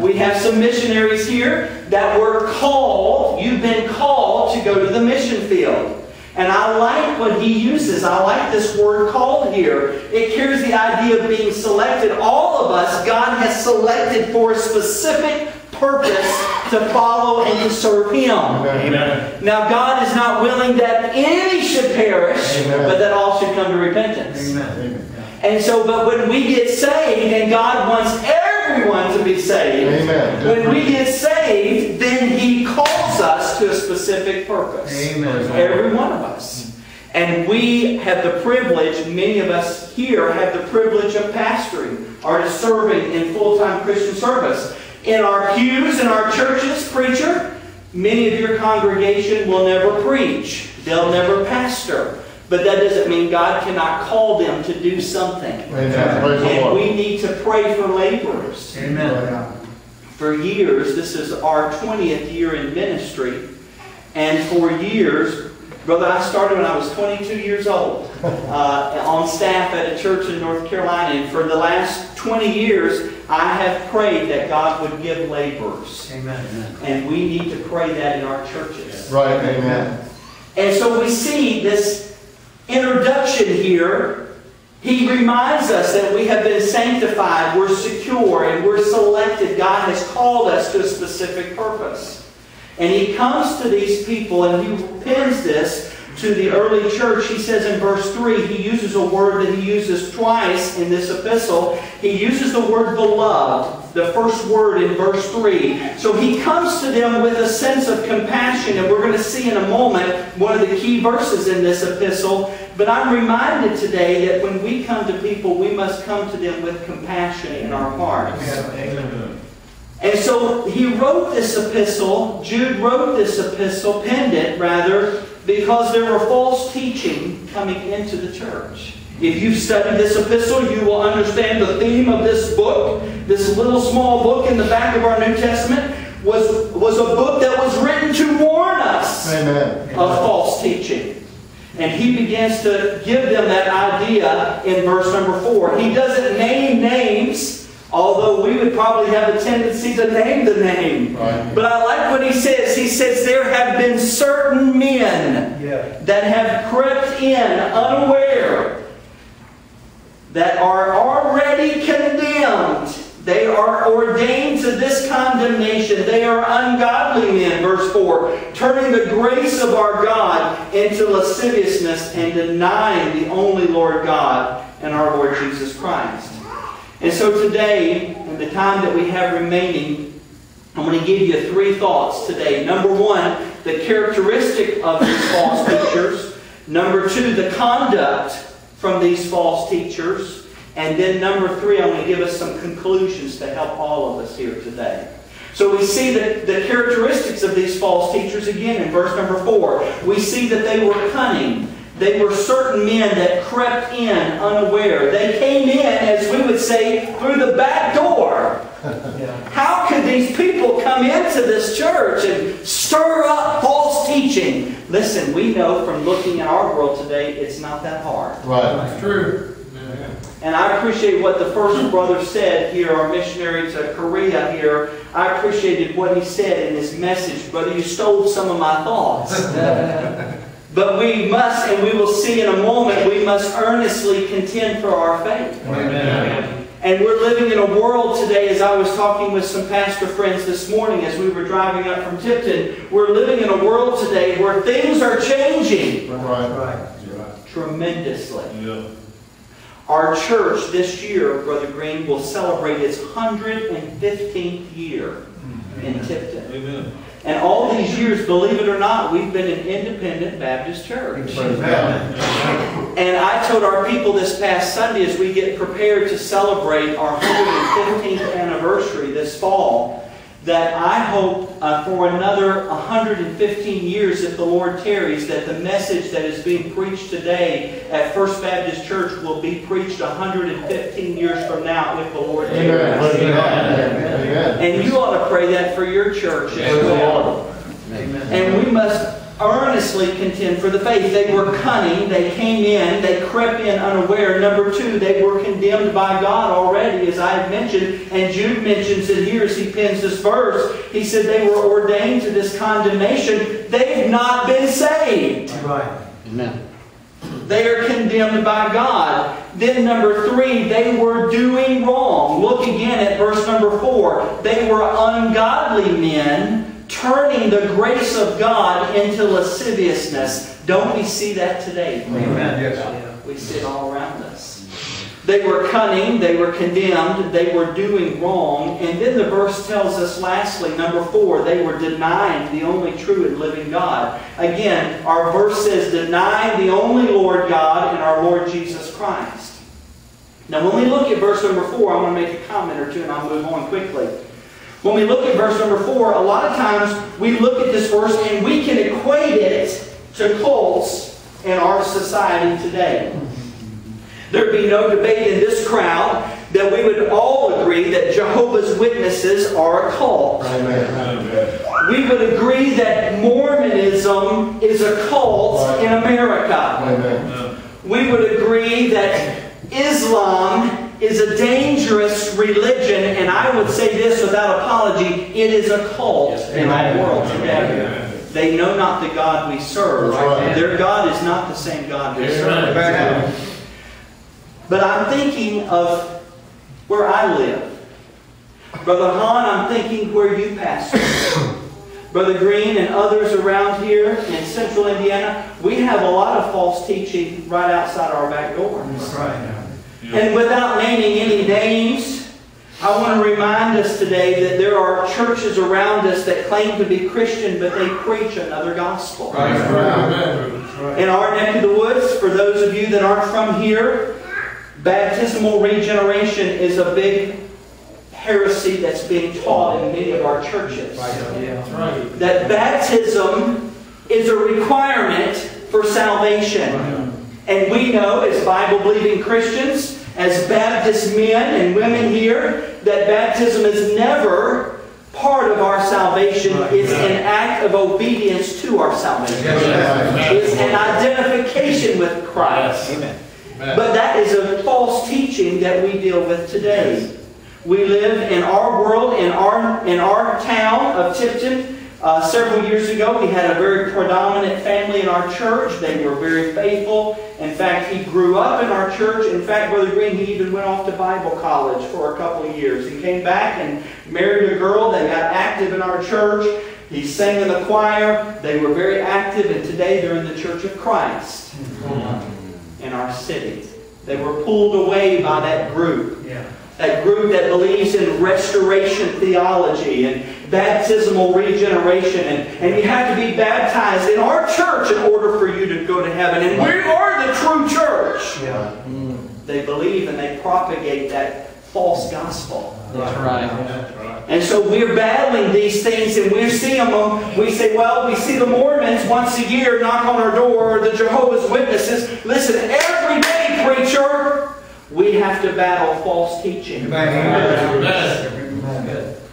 We have some missionaries here that were called, you've been called to go to the mission field. And I like what he uses. I like this word called here. It carries the idea of being selected. All of us, God has selected for a specific purpose to follow and to serve Him. Amen. Now, God is not willing that any should perish, Amen. but that all should come to repentance. Amen. And so, but when we get saved, and God wants everyone to be saved, Amen. when specific purpose. Amen. Every one of us. And we have the privilege, many of us here have the privilege of pastoring or serving in full-time Christian service. In our pews, in our churches, preacher, many of your congregation will never preach. They'll never pastor. But that doesn't mean God cannot call them to do something. Amen. And we need to pray for laborers. Amen. For years, this is our 20th year in ministry, and for years, brother, I started when I was 22 years old uh, on staff at a church in North Carolina, and for the last 20 years, I have prayed that God would give laborers. Amen. And we need to pray that in our churches. Right, amen. And so we see this introduction here. He reminds us that we have been sanctified, we're secure, and we're selected. God has called us to a specific purpose. And he comes to these people and he pins this to the early church. He says in verse 3, he uses a word that he uses twice in this epistle. He uses the word beloved, the first word in verse 3. So he comes to them with a sense of compassion, and we're going to see in a moment one of the key verses in this epistle. But I'm reminded today that when we come to people, we must come to them with compassion in our hearts. Amen. And so he wrote this epistle, Jude wrote this epistle, penned it rather, because there were false teaching coming into the church. If you've studied this epistle, you will understand the theme of this book. This little small book in the back of our New Testament was, was a book that was written to warn us Amen. of false teaching. And he begins to give them that idea in verse number four. He doesn't name names, although we would probably have a tendency to name the name. Right. But I like what he says. He says, There have been certain men Yeah. that have crept in unaware, that are already condemned. They are ordained to this condemnation. They are ungodly men, verse 4, turning the grace of our God into lasciviousness and denying the only Lord God and our Lord Jesus Christ. And so today, in the time that we have remaining, I'm going to give you three thoughts today. Number one, the characteristic of these (laughs) false teachers. Number two, the conduct from these false teachers. And then number three, I'm going to give us some conclusions to help all of us here today. So we see the, the characteristics of these false teachers again in verse number four. We see that they were cunning. They were certain men that crept in unaware. They came in, as we would say, through the back door. How could these people come into this church and stir up false teaching? Listen, we know from looking at our world today, it's not that hard. Right. that's true. And I appreciate what the first brother said here, our missionary to Korea here. I appreciated what he said in his message. Brother, you stole some of my thoughts. (laughs) But we must, and we will see in a moment, we must earnestly contend for our faith. Amen. And we're living in a world today, as I was talking with some pastor friends this morning as we were driving up from Tipton, we're living in a world today where things are changing Right. Right. tremendously. Yeah. Our church this year, Brother Green, will celebrate its 115th year in Tipton. Amen. And all these years, believe it or not, we've been an independent Baptist church. And I told our people this past Sunday as we get prepared to celebrate our 115th anniversary this fall, that I hope uh, for another 115 years, if the Lord tarries, that the message that is being preached today at First Baptist Church will be preached 115 years from now, if the Lord Amen. tarries. Praise God. Amen. And you ought to pray that for your church as well. Lord. And we must earnestly contend for the faith. They were cunning. They came in. They crept in unaware. Number two, they were condemned by God already, as I have mentioned. And Jude mentions it here as he pens this verse. He said they were ordained to this condemnation. They've not been saved. right. Amen. They are condemned by God. Then, number three, they were doing wrong. Look again at verse number four. They were ungodly men, turning the grace of God into lasciviousness. Don't we see that today? Amen. Yes. We see it all around us. They were cunning, they were condemned, they were doing wrong. And then the verse tells us, lastly, number four, they were denying the only true and living God. Again, our verse says, deny the only Lord God and our Lord Jesus Christ. Now, when we look at verse number four, I want to make a comment or two and I'll move on quickly. When we look at verse number four, a lot of times we look at this verse and we can equate it to cults in our society today. There'd be no debate in this crowd that we would all agree that Jehovah's Witnesses are a cult. Amen. We would agree that Mormonism is a cult in America. Amen. We would agree that Islam is a dangerous religion, and I would say this without apology it is a cult in our world today. They know not the God we serve. Right. Their God is not the same God we serve. Amen. But I'm thinking of where I live. Brother Hahn, I'm thinking where you pastor. (coughs) Brother Green and others around here in central Indiana, we have a lot of false teaching right outside our back doors. right. And without naming any names, I want to remind us today that there are churches around us that claim to be Christian, but they preach another gospel. In our neck of the woods, for those of you that aren't from here, baptismal regeneration is a big heresy that's being taught in many of our churches. That baptism is a requirement for salvation. And we know, as Bible believing Christians, as Baptist men and women here, that baptism is never part of our salvation. It's an act of obedience to our salvation. It's an identification with Christ. But that is a false teaching that we deal with today. We live in our world, in our, in our town of Tipton. Uh, several years ago, we had a very predominant family in our church. They were very faithful. In fact, he grew up in our church. In fact, Brother Green, he even went off to Bible college for a couple of years. He came back and married a girl. They got active in our church. He sang in the choir. They were very active, and today they're in the Church of Christ in our city. They were pulled away by that group. Yeah. That group that believes in restoration theology and baptismal regeneration. And, and you have to be baptized in our church in order for you to go to heaven. And we are the true church. Yeah. Mm. They believe and they propagate that false gospel. That's right. And so we're battling these things and we see them. Um, we say, well, we see the Mormons once a year knock on our door, or the Jehovah's Witnesses. Listen, every day, preacher, we have to battle false teaching.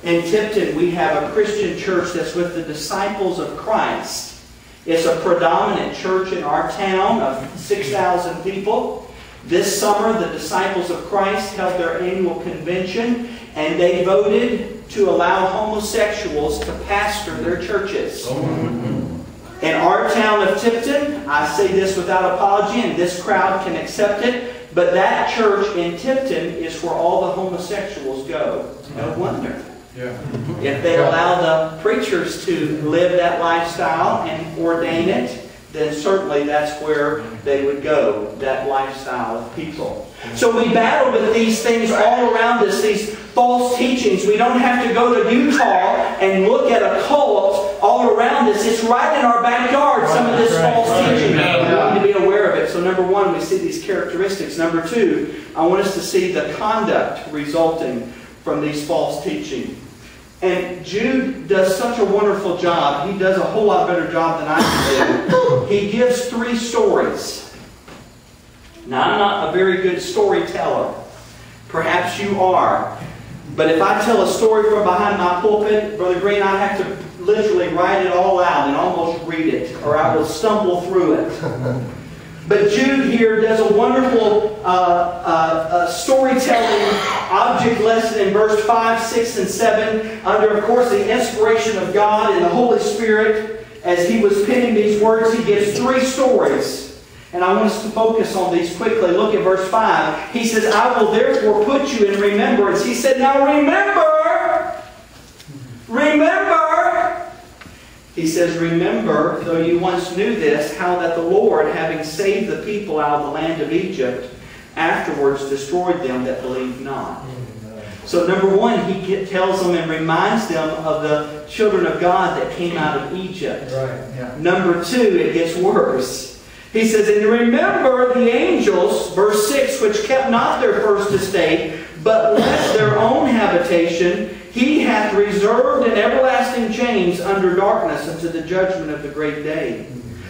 In Tipton, we have a Christian church that's with the disciples of Christ. It's a predominant church in our town of 6,000 people. This summer, the disciples of Christ held their annual convention and they voted to allow homosexuals to pastor their churches. Mm-hmm. In our town of Tipton, I say this without apology, and this crowd can accept it, but that church in Tipton is where all the homosexuals go. No wonder. Yeah. If they allow the preachers to live that lifestyle and ordain it, then certainly that's where they would go, that lifestyle of people. So we battle with these things all around us, these false teachings. We don't have to go to Utah and look at a cult all around us. It's right in our backyard, some of this false teaching. We need to be aware of it. So number one, we see these characteristics. Number two, I want us to see the conduct resulting from these false teaching. And Jude does such a wonderful job. He does a whole lot better job than I do. (laughs) He gives three stories. Now, I'm not a very good storyteller. Perhaps you are. But if I tell a story from behind my pulpit, Brother Green, I have to literally write it all out and almost read it, or I will stumble through it. (laughs) But Jude here does a wonderful uh, uh, uh, storytelling object lesson in verse 5, 6, and 7, under, of course, the inspiration of God and the Holy Spirit. as he was penning these words, he gives three stories. And I want us to focus on these quickly. Look at verse 5. He says, I will therefore put you in remembrance. He said, Now remember, remember. He says, Remember, though you once knew this, how that the Lord, having saved the people out of the land of Egypt, afterwards destroyed them that believed not. So, number one, he tells them and reminds them of the children of God that came out of Egypt. Right, yeah. Number two, it gets worse. He says, And remember the angels, verse 6, which kept not their first estate, but left their own habitation. He hath reserved in everlasting chains under darkness unto the judgment of the great day.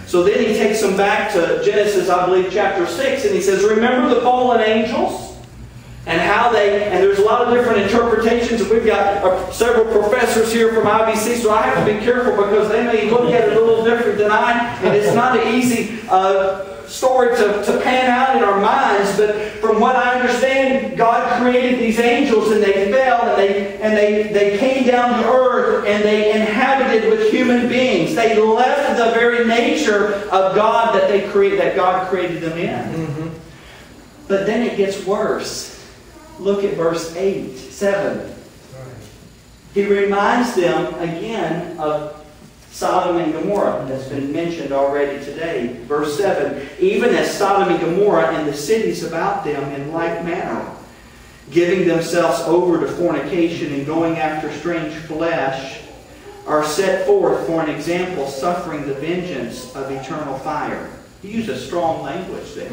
So then he takes them back to Genesis, I believe, chapter 6, and he says, Remember the fallen angels? and how they, and there's a lot of different interpretations, we've got uh, several professors here from IBC, so I have to be careful because they may look at it a little different than I, and it's not an easy uh, story to, to pan out in our minds, but from what I understand, God created these angels and they fell and they, and they, they came down to earth and they inhabited with human beings. They left the very nature of God that they create, that God created them in. Mm-hmm. But then it gets worse. Look at verse 8, 7. He reminds them again of Sodom and Gomorrah that's been mentioned already today. Verse 7 Even as Sodom and Gomorrah and the cities about them in like manner, giving themselves over to fornication and going after strange flesh, are set forth for an example, suffering the vengeance of eternal fire. He used a strong language there.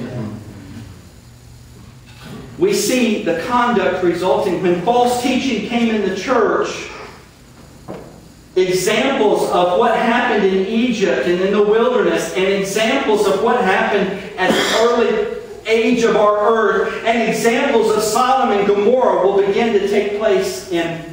We see the conduct resulting when false teaching came in the church. Examples of what happened in Egypt and in the wilderness, and examples of what happened at early age of our earth, and examples of Sodom and Gomorrah will begin to take place in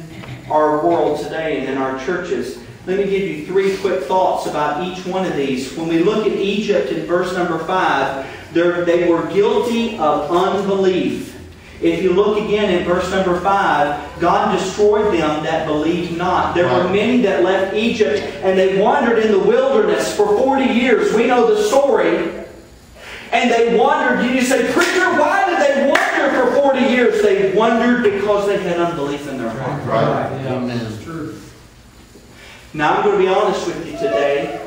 our world today and in our churches. Let me give you three quick thoughts about each one of these. When we look at Egypt in verse number 5, they were guilty of unbelief. If you look again in verse number 5, God destroyed them that believed not. There were many that left Egypt and they wandered in the wilderness for 40 years. We know the story. And they wandered. You say, Preacher, why did they wander for 40 years? They wandered because they had unbelief in their heart. Right, yeah, that's true. Now, I'm going to be honest with you today.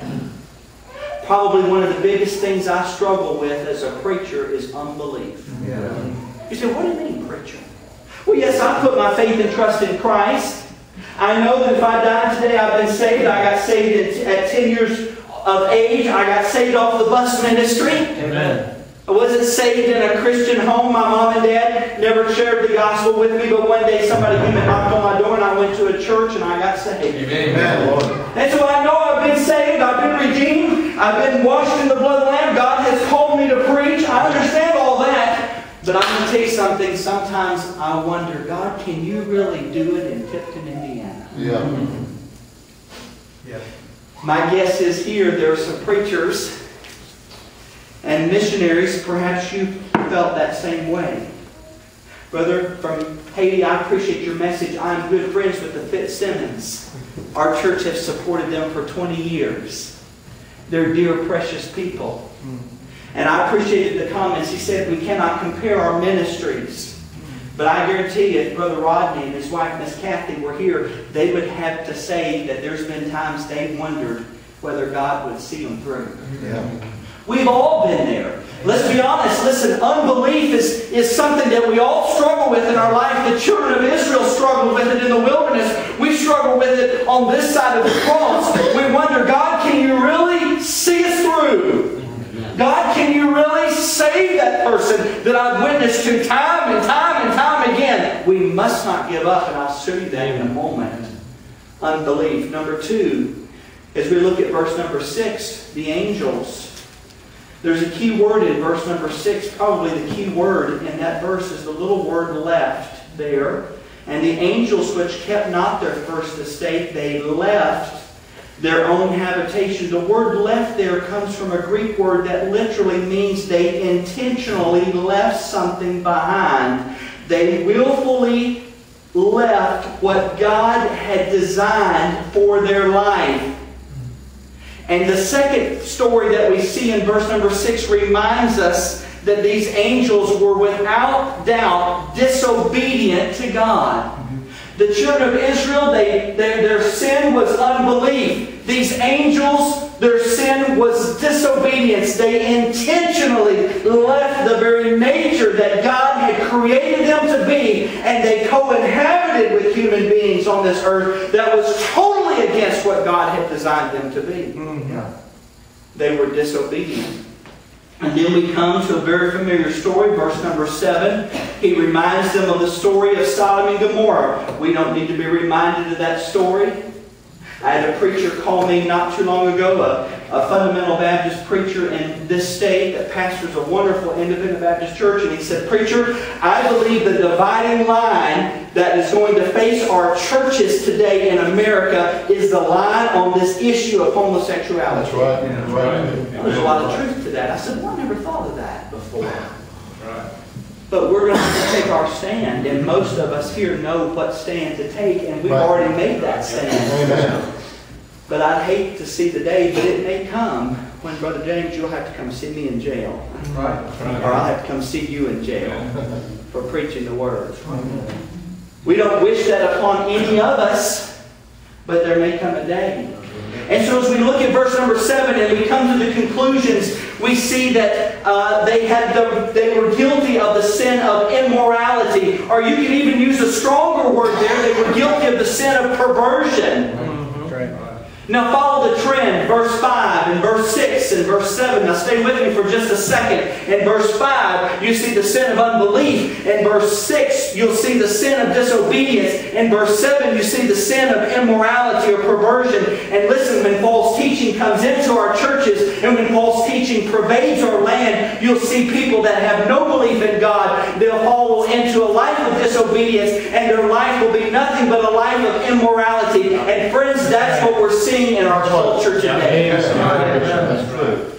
Probably one of the biggest things I struggle with as a preacher is unbelief. Yeah. You say, what do you mean, preacher? Well, yes, I put my faith and trust in Christ. I know that if I died today, I've been saved. I got saved at, at 10 years of age. I got saved off the bus ministry. Amen. I wasn't saved in a Christian home. My mom and dad never shared the gospel with me, but one day somebody came and knocked on my door and I went to a church and I got saved. Amen, Lord. And so I know I've been saved, I've been redeemed, I've been washed in the blood of the Lamb. God has called me to preach. I understand all that. But I'm going to tell you something. Sometimes I wonder, God, can you really do it in Tipton, Indiana? Yeah. Yeah. My guess is here there are some preachers and missionaries. Perhaps you felt that same way. Brother from Haiti, I appreciate your message. I'm good friends with the Fitzsimmons. Our church has supported them for 20 years. They're dear, precious people. Mm. And I appreciated the comments. He said we cannot compare our ministries. But I guarantee you, if Brother Rodney and his wife, Miss Kathy, were here, they would have to say that there's been times they wondered whether God would see them through. Yeah. We've all been there. Let's be honest. Listen, unbelief is, is something that we all struggle with in our life. The children of Israel struggled with it in the wilderness. We struggle with it on this side of the cross. We wonder, God, can you really see us through? God, can you really save that person that I've witnessed to time and time and time again? We must not give up, and I'll show you that in a moment. Unbelief. Number two, as we look at verse number six, the angels. There's a key word in verse number six. Probably the key word in that verse is the little word left there. And the angels which kept not their first estate, they left their own habitation. The word left there comes from a Greek word that literally means they intentionally left something behind. They willfully left what God had designed for their life. And the second story that we see in verse number 6 reminds us that these angels were without doubt disobedient to God. The children of Israel, they, their, their sin was unbelief. These angels, their sin was disobedience. They intentionally left the very nature that God had created them to be, and they co-inhabited with human beings on this earth that was totally against what God had designed them to be. Mm. They were disobedient. And then we come to a very familiar story, verse number 7. He reminds them of the story of Sodom and Gomorrah. We don't need to be reminded of that story. I had a preacher call me not too long ago, a, a fundamental Baptist preacher in this state that pastors a wonderful independent Baptist church, and he said, Preacher, I believe the dividing line that is going to face our churches today in America is the line on this issue of homosexuality. That's right, that's right. There's a lot of truth to that. I said, well, I never thought of that before. Right. But we're going to have to take our stand, and most of us here know what stand to take, and we've Right. already made that stand. Amen. But I'd hate to see the day, but it may come when, Brother James, you'll have to come see me in jail. Right. Or I'll have to come see you in jail for preaching the Word. We don't wish that upon any of us, but there may come a day. And so as we look at verse number 7 and we come to the conclusions, we see that uh, they, had the, they were guilty of the sin of immorality. Or you can even use a stronger word there. They were guilty of the sin of perversion. Now follow the trend, verse 5 and verse 6 and verse 7. Now stay with me for just a second. In verse 5, you see the sin of unbelief. In verse 6, you'll see the sin of disobedience. In verse 7, you see the sin of immorality or perversion. And listen, when false teaching comes into our churches and when false teaching pervades our land, you'll see people that have no belief in God. They'll fall into a life of disobedience and their life will be nothing but a life of immorality. And friends, that's what we're seeing in our culture today. That's right. That's true.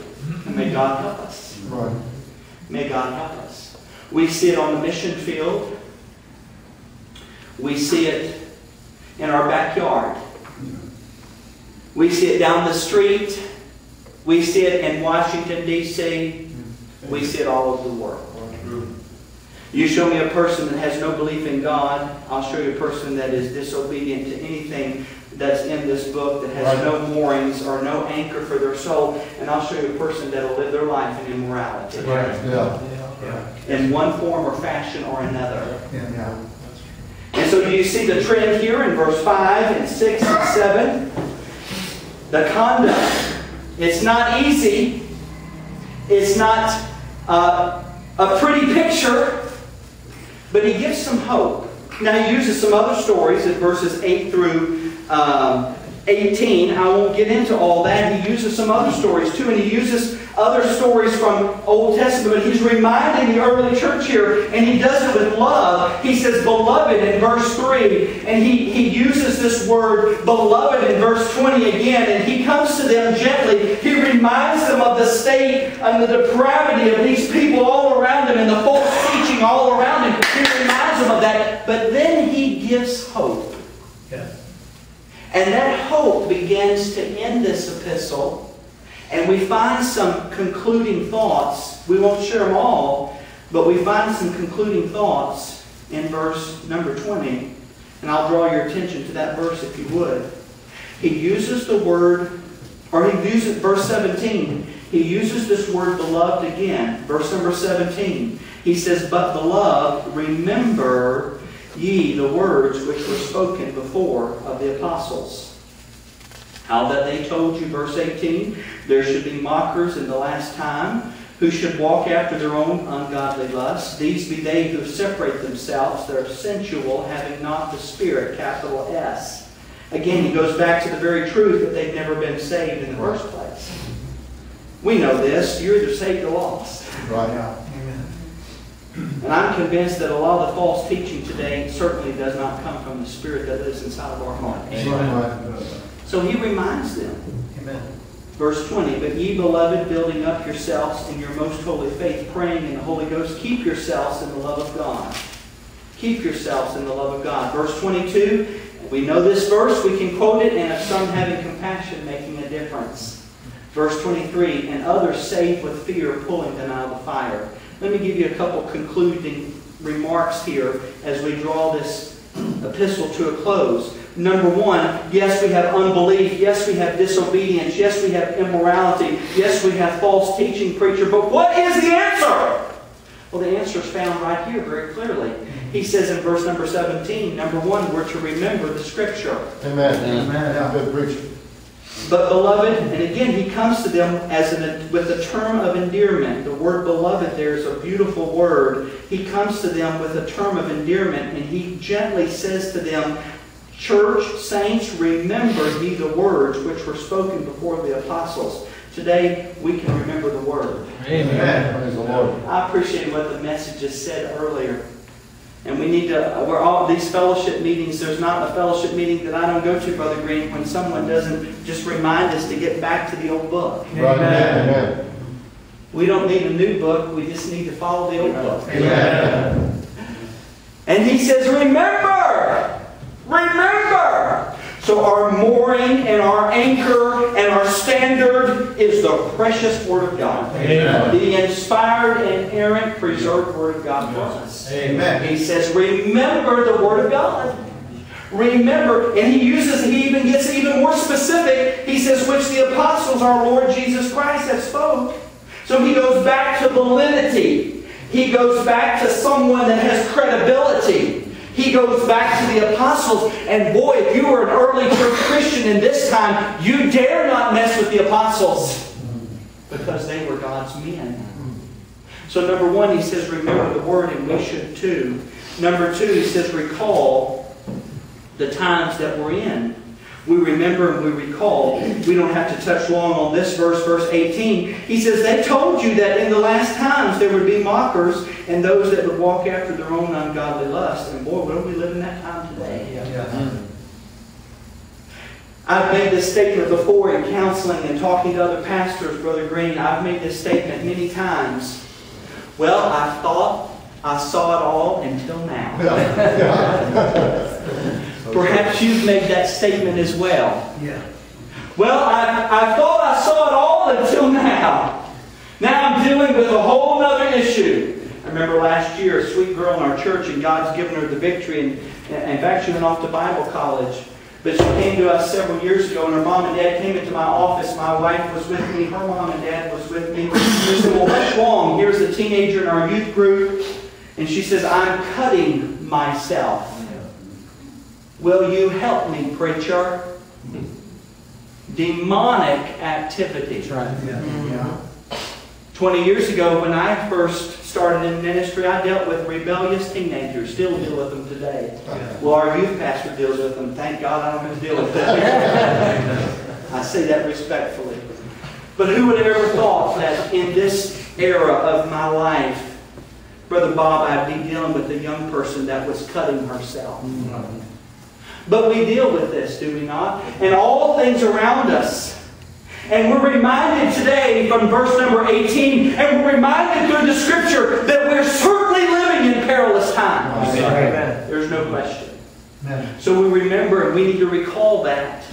And may God help us. Right. May God help us. We see it on the mission field. We see it in our backyard. We see it down the street. We see it in Washington, D.C. We see it all over the world. You show me a person that has no belief in God, I'll show you a person that is disobedient to anything that's in this book, that has Right. no moorings or no anchor for their soul, and I'll show you a person that will live their life in immorality. Yeah. In one form or fashion or another. Yeah. And so do you see the trend here in verse 5 and 6 and 7? The conduct. It's not easy. It's not uh, a pretty picture, but he gives some hope. Now he uses some other stories in verses 8 through um, 18. I won't get into all that. He uses some other stories too, and he uses other stories from Old Testament. But he's reminding the early church here, and he does it with love. He says, beloved in verse 3, and he, he uses this word beloved in verse 20 again, and he comes to them gently. He reminds them of the state and the depravity of these people all around him and the false teaching all around him. He reminds them of that, but then he gives hope. Yeah. And that hope begins to end this epistle. And we find some concluding thoughts. We won't share them all, but we find some concluding thoughts in verse number 20. And I'll draw your attention to that verse if you would. He uses the word, or he uses verse 17. He uses this word beloved again. Verse number 17. He says, But beloved, remember ye the words which were spoken before of the apostles. How that they told you, verse 18, there should be mockers in the last time, who should walk after their own ungodly lusts. These be they who separate themselves, they're sensual, having not the Spirit, capital S. Again, he goes back to the very truth that they've never been saved in the first place. We know this. You're either saved or lost. Right. Amen. And I'm convinced that a lot of the false teaching today certainly does not come from the Spirit that lives inside of our hearts. Right. So he reminds them. Amen. Verse 20, But ye, beloved, building up yourselves in your most holy faith, praying in the Holy Ghost, keep yourselves in the love of God. Keep yourselves in the love of God. Verse 22, we know this verse, we can quote it, and of some having compassion making a difference. Verse 23, and others saved with fear, pulling them out of the fire. Let me give you a couple concluding remarks here as we draw this epistle to a close. Number one, yes, we have unbelief. Yes, we have disobedience. Yes, we have immorality. Yes, we have false teaching preacher. But what is the answer? Well, the answer is found right here very clearly. He says in verse number 17, number one, we're to remember the scripture. Amen. Amen. Good preaching. But beloved, and again, he comes to them as an, with a term of endearment. The word beloved there is a beautiful word. He comes to them with a term of endearment, and he gently says to them, Church, saints, remember ye the words which were spoken before the apostles. Today, we can remember the word. Amen. Praise the Lord. I appreciate what the messages said earlier. And we need to, we're all, these fellowship meetings, there's not a fellowship meeting that I don't go to, Brother Green, when someone doesn't just remind us to get back to the old book. Right. Amen. We don't need a new book, we just need to follow the old book. Amen. And he says, remember! Remember! So our mooring and our anchor and our standard is the precious Word of God. Amen. The inspired and inerrant, preserved Word of God for us. Amen. He says, remember the Word of God. Remember, and he uses, he even gets even more specific. He says, which the apostles, our Lord Jesus Christ, have spoke. So he goes back to validity. He goes back to someone that has credibility. He goes back to the apostles. And boy, if you were an early church Christian in this time, you dare not mess with the apostles because they were God's men. So number one, he says, remember the word, and we should too. Number two, he says, recall the times that we're in. We remember and we recall. We don't have to touch long on this verse, verse 18. He says, They told you that in the last times there would be mockers and those that would walk after their own ungodly lust. And boy, don't we live in that time today? I've made this statement before in counseling and talking to other pastors, Brother Green. I've made this statement many times. Well, I thought I saw it all until now. (laughs) (laughs) Perhaps you've made that statement as well. Yeah. Well, I, I thought I saw it all until now. Now I'm dealing with a whole other issue. I remember last year, a sweet girl in our church, and God's given her the victory. And, and in fact, she went off to Bible college. But she came to us several years ago, and her mom and dad came into my office. My wife was with me. Her mom and dad was with me. She said, well, what's wrong? Here's a teenager in our youth group. And she says, I'm cutting myself. Will you help me, preacher? Demonic activity. That's right. Yeah. 20 years ago, when I first started in ministry, I dealt with rebellious teenagers. Still deal with them today. Well, our youth pastor deals with them. Thank God I don't have to deal with them. (laughs) I say that respectfully. But who would have ever thought that in this era of my life, Brother Bob, I'd be dealing with a young person that was cutting herself. Mm-hmm. But we deal with this, do we not? And all things around us. And we're reminded today from verse number 18, and we're reminded through the scripture that we're certainly living in perilous times. Amen. There's no question. Amen. So we remember and we need to recall that.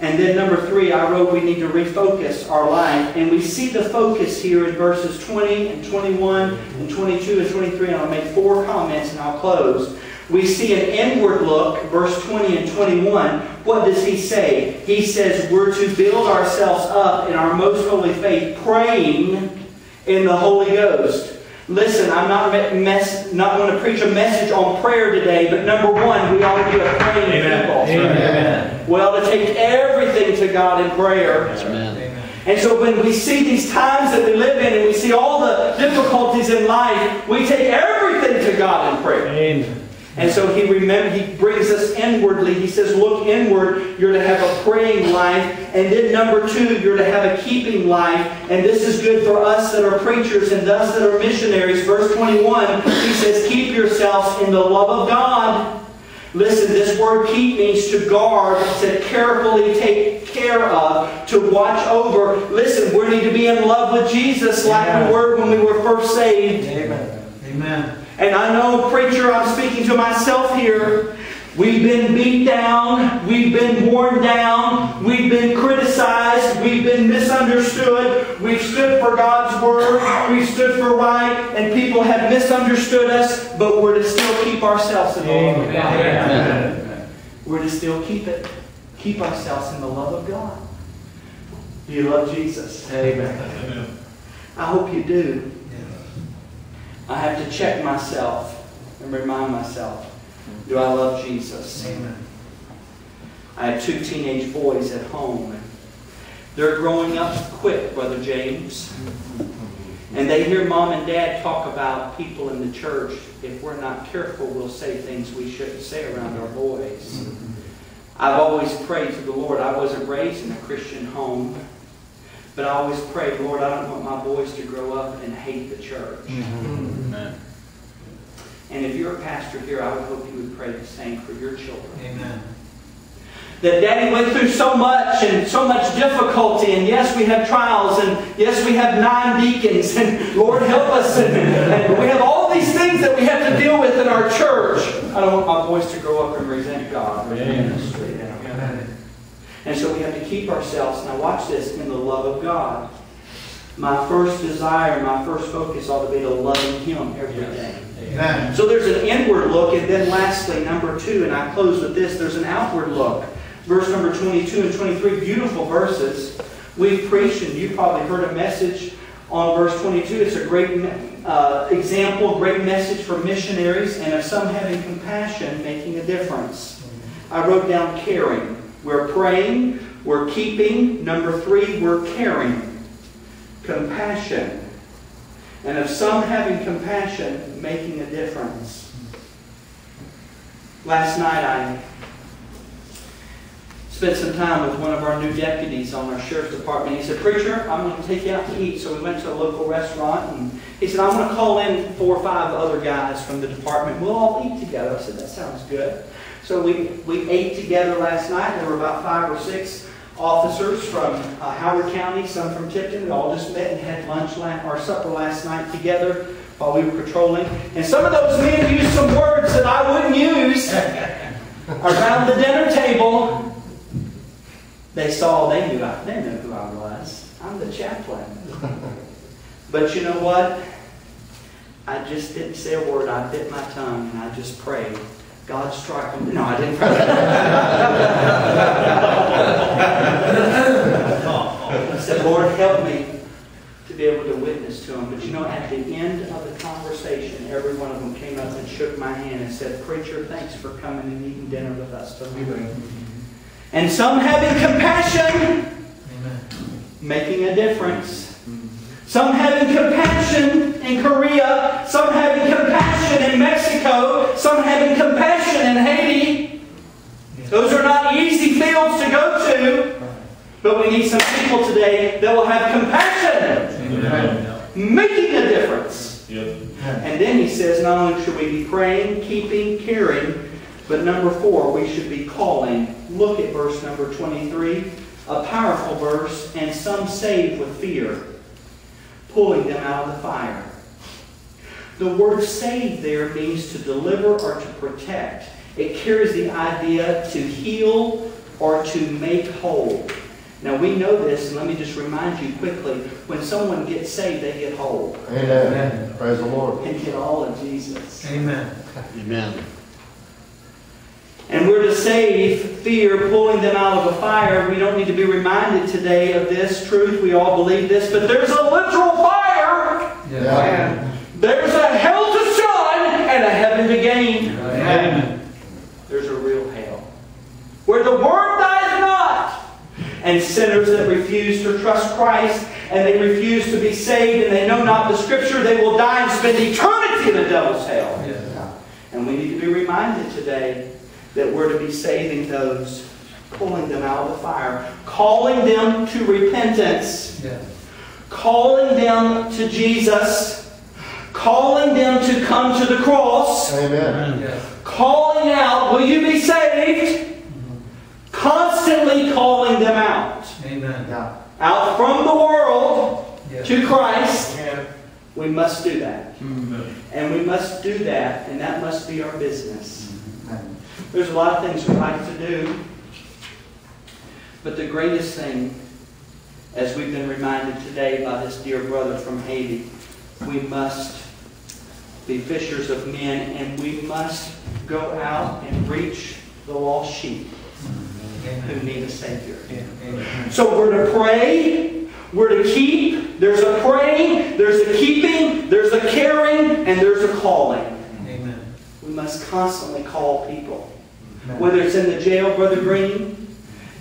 And then number three, I wrote we need to refocus our life. And we see the focus here in verses 20 and 21 and 22 and 23. And I'll make four comments and I'll close. We see an inward look, verse 20 and 21. What does he say? He says we're to build ourselves up in our most holy faith, praying in the Holy Ghost. Listen, I'm not, mess, not going to preach a message on prayer today, but number one, we ought to be a praying people. Amen. We ought to take everything to God in prayer. Amen. And so when we see these times that we live in and we see all the difficulties in life, we take everything to God in prayer. Amen. And so he remember he brings us inwardly. He says, look inward. You're to have a praying life. And then number two, you're to have a keeping life. And this is good for us that are preachers and us that are missionaries. Verse 21, he says, keep yourselves in the love of God. Listen, this word keep means to guard, to carefully take care of, to watch over. Listen, we need to be in love with Jesus like we Amen. were when we were first saved. Amen. Amen. And I know, preacher, I'm speaking to myself here, We've been beat down. We've been worn down. We've been criticized. We've been misunderstood. We've stood for God's word. We've stood for right. And people have misunderstood us, but we're to still keep ourselves in the love of God. Amen. We're to still keep it, keep ourselves in the love of God. Do you love Jesus? Amen. I hope you do. I have to check myself and remind myself, do I love Jesus? Amen. I have two teenage boys at home. and They're growing up quick, Brother James. And they hear mom and dad talk about people in the church. If we're not careful, we'll say things we shouldn't say around our boys. I've always prayed to the Lord. I wasn't raised in a Christian home, but I always pray, Lord, I don't want my boys to grow up and hate the church. Mm-hmm. Amen. And if you're a pastor here, I would hope you would pray the same for your children. Amen. That daddy went through so much and so much difficulty, and yes, we have trials, and yes, we have nine deacons, and Lord help us, and, and we have all these things that we have to deal with in our church. I don't want my boys to grow up and resent God or the ministry. And so we have to keep ourselves, now watch this, in the love of God. My first desire, my first focus ought to be to loving Him every day. Amen. So there's an inward look, and then lastly, number two, and I close with this, there's an outward look. Verse number 22 and 23, beautiful verses. We've preached, and you probably heard a message on verse 22. It's a great uh, example, great message for missionaries, and of some having compassion, making a difference. I wrote down caring. We're praying, we're keeping. Number three, we're caring. Compassion. And of some having compassion, making a difference. Last night I spent some time with one of our new deputies on our sheriff's department. He said, Preacher, I'm going to take you out to eat. So we went to a local restaurant and he said, I'm going to call in four or five other guys from the department. We'll all eat together. I said, That sounds good. So we, we ate together last night. There were about five or six officers from uh, Howard County, some from Tipton. We all just met and had lunch la- or supper last night together while we were patrolling. And some of those men used some words that I wouldn't use (laughs) around the dinner table. They saw, they knew, I, they knew who I was. I'm the chaplain. (laughs) But you know what? I just didn't say a word. I bit my tongue and I just prayed. God strike them. No, I didn't pray. I said, Lord, help me to be able to witness to them. But you know, at the end of the conversation, every one of them came up and shook my hand and said, Preacher, thanks for coming and eating dinner with us tonight. And some having compassion, Amen. making a difference. Some having compassion in Korea, some having compassion in Mexico, some having compassion in Haiti. Those are not easy fields to go to, but we need some people today that will have compassion, Amen. making a difference. Yep. And then he says, not only should we be praying, keeping, caring, but number four, we should be calling. Look at verse number 23, a powerful verse, and some saved with fear, pulling them out of the fire. The word save there means to deliver or to protect. It carries the idea to heal or to make whole. Now we know this, and let me just remind you quickly when someone gets saved, they get whole Amen. Praise the Lord. and get all of Jesus. Amen. Amen. And we're to save fear, pulling them out of a fire. We don't need to be reminded today of this truth. We all believe this, but there's a literal fire. Yeah. There's a hell to shun and a heaven to gain. Amen. There's a real hell. Where the word dies not. And sinners that refuse to trust Christ and they refuse to be saved and they know not the scripture, they will die and spend eternity in the devil's hell. And we need to be reminded today that we're to be saving those, pulling them out of the fire, calling them to repentance, Yeah. Calling them to Jesus, calling them to come to the cross, Amen. Calling out, Will you be saved? Constantly calling them out. Amen. Out from the world Yes. to Christ. We must do that. Mm-hmm. And we must do that, and that must be our business. There's a lot of things we like to do. But the greatest thing, as we've been reminded today by this dear brother from Haiti, we must be fishers of men and we must go out and reach the lost sheep who need a Savior. Amen. So we're to pray, we're to keep, there's a praying, there's a keeping, there's a caring, and there's a calling. Amen. We must constantly call people. Whether it's in the jail, Brother Green,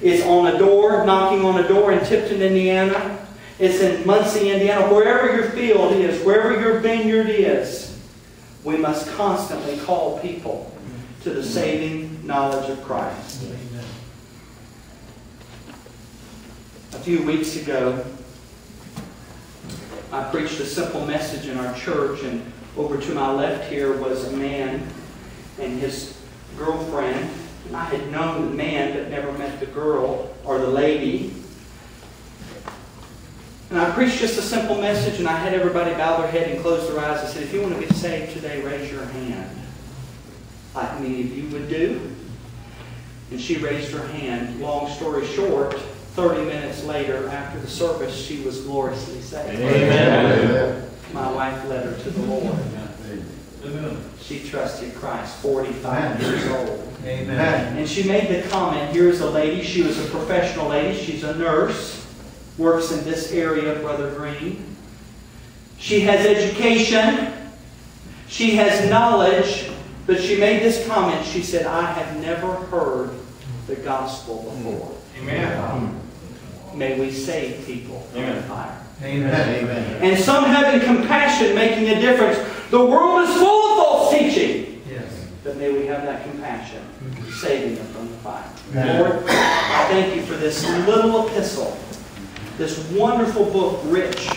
it's on a door, knocking on a door in Tipton, Indiana, it's in Muncie, Indiana, wherever your field is, wherever your vineyard is, we must constantly call people to the saving knowledge of Christ. A few weeks ago, I preached a simple message in our church, and over to my left here was a man and his girlfriend. And I had known the man but never met the girl or the lady. And I preached just a simple message, and I had everybody bow their head and close their eyes. I said, if you want to get saved today, raise your hand. Like many of you would do. And she raised her hand. Long story short, 30 minutes later, after the service, she was gloriously saved. Amen. My wife led her to the Lord. Amen. She trusted Christ, 45 years old. Amen. And she made the comment, here's a lady, she was a professional lady, she's a nurse, works in this area, Brother Green. She has education, she has knowledge, but she made this comment, she said, I have never heard the gospel before. Amen. May we save people from the Amen. fire. Amen. Amen. And some having compassion, making a difference. The world is full of false teaching. But may we have that compassion, mm-hmm. saving them from the fire. Lord, I thank you for this little epistle, this wonderful book, rich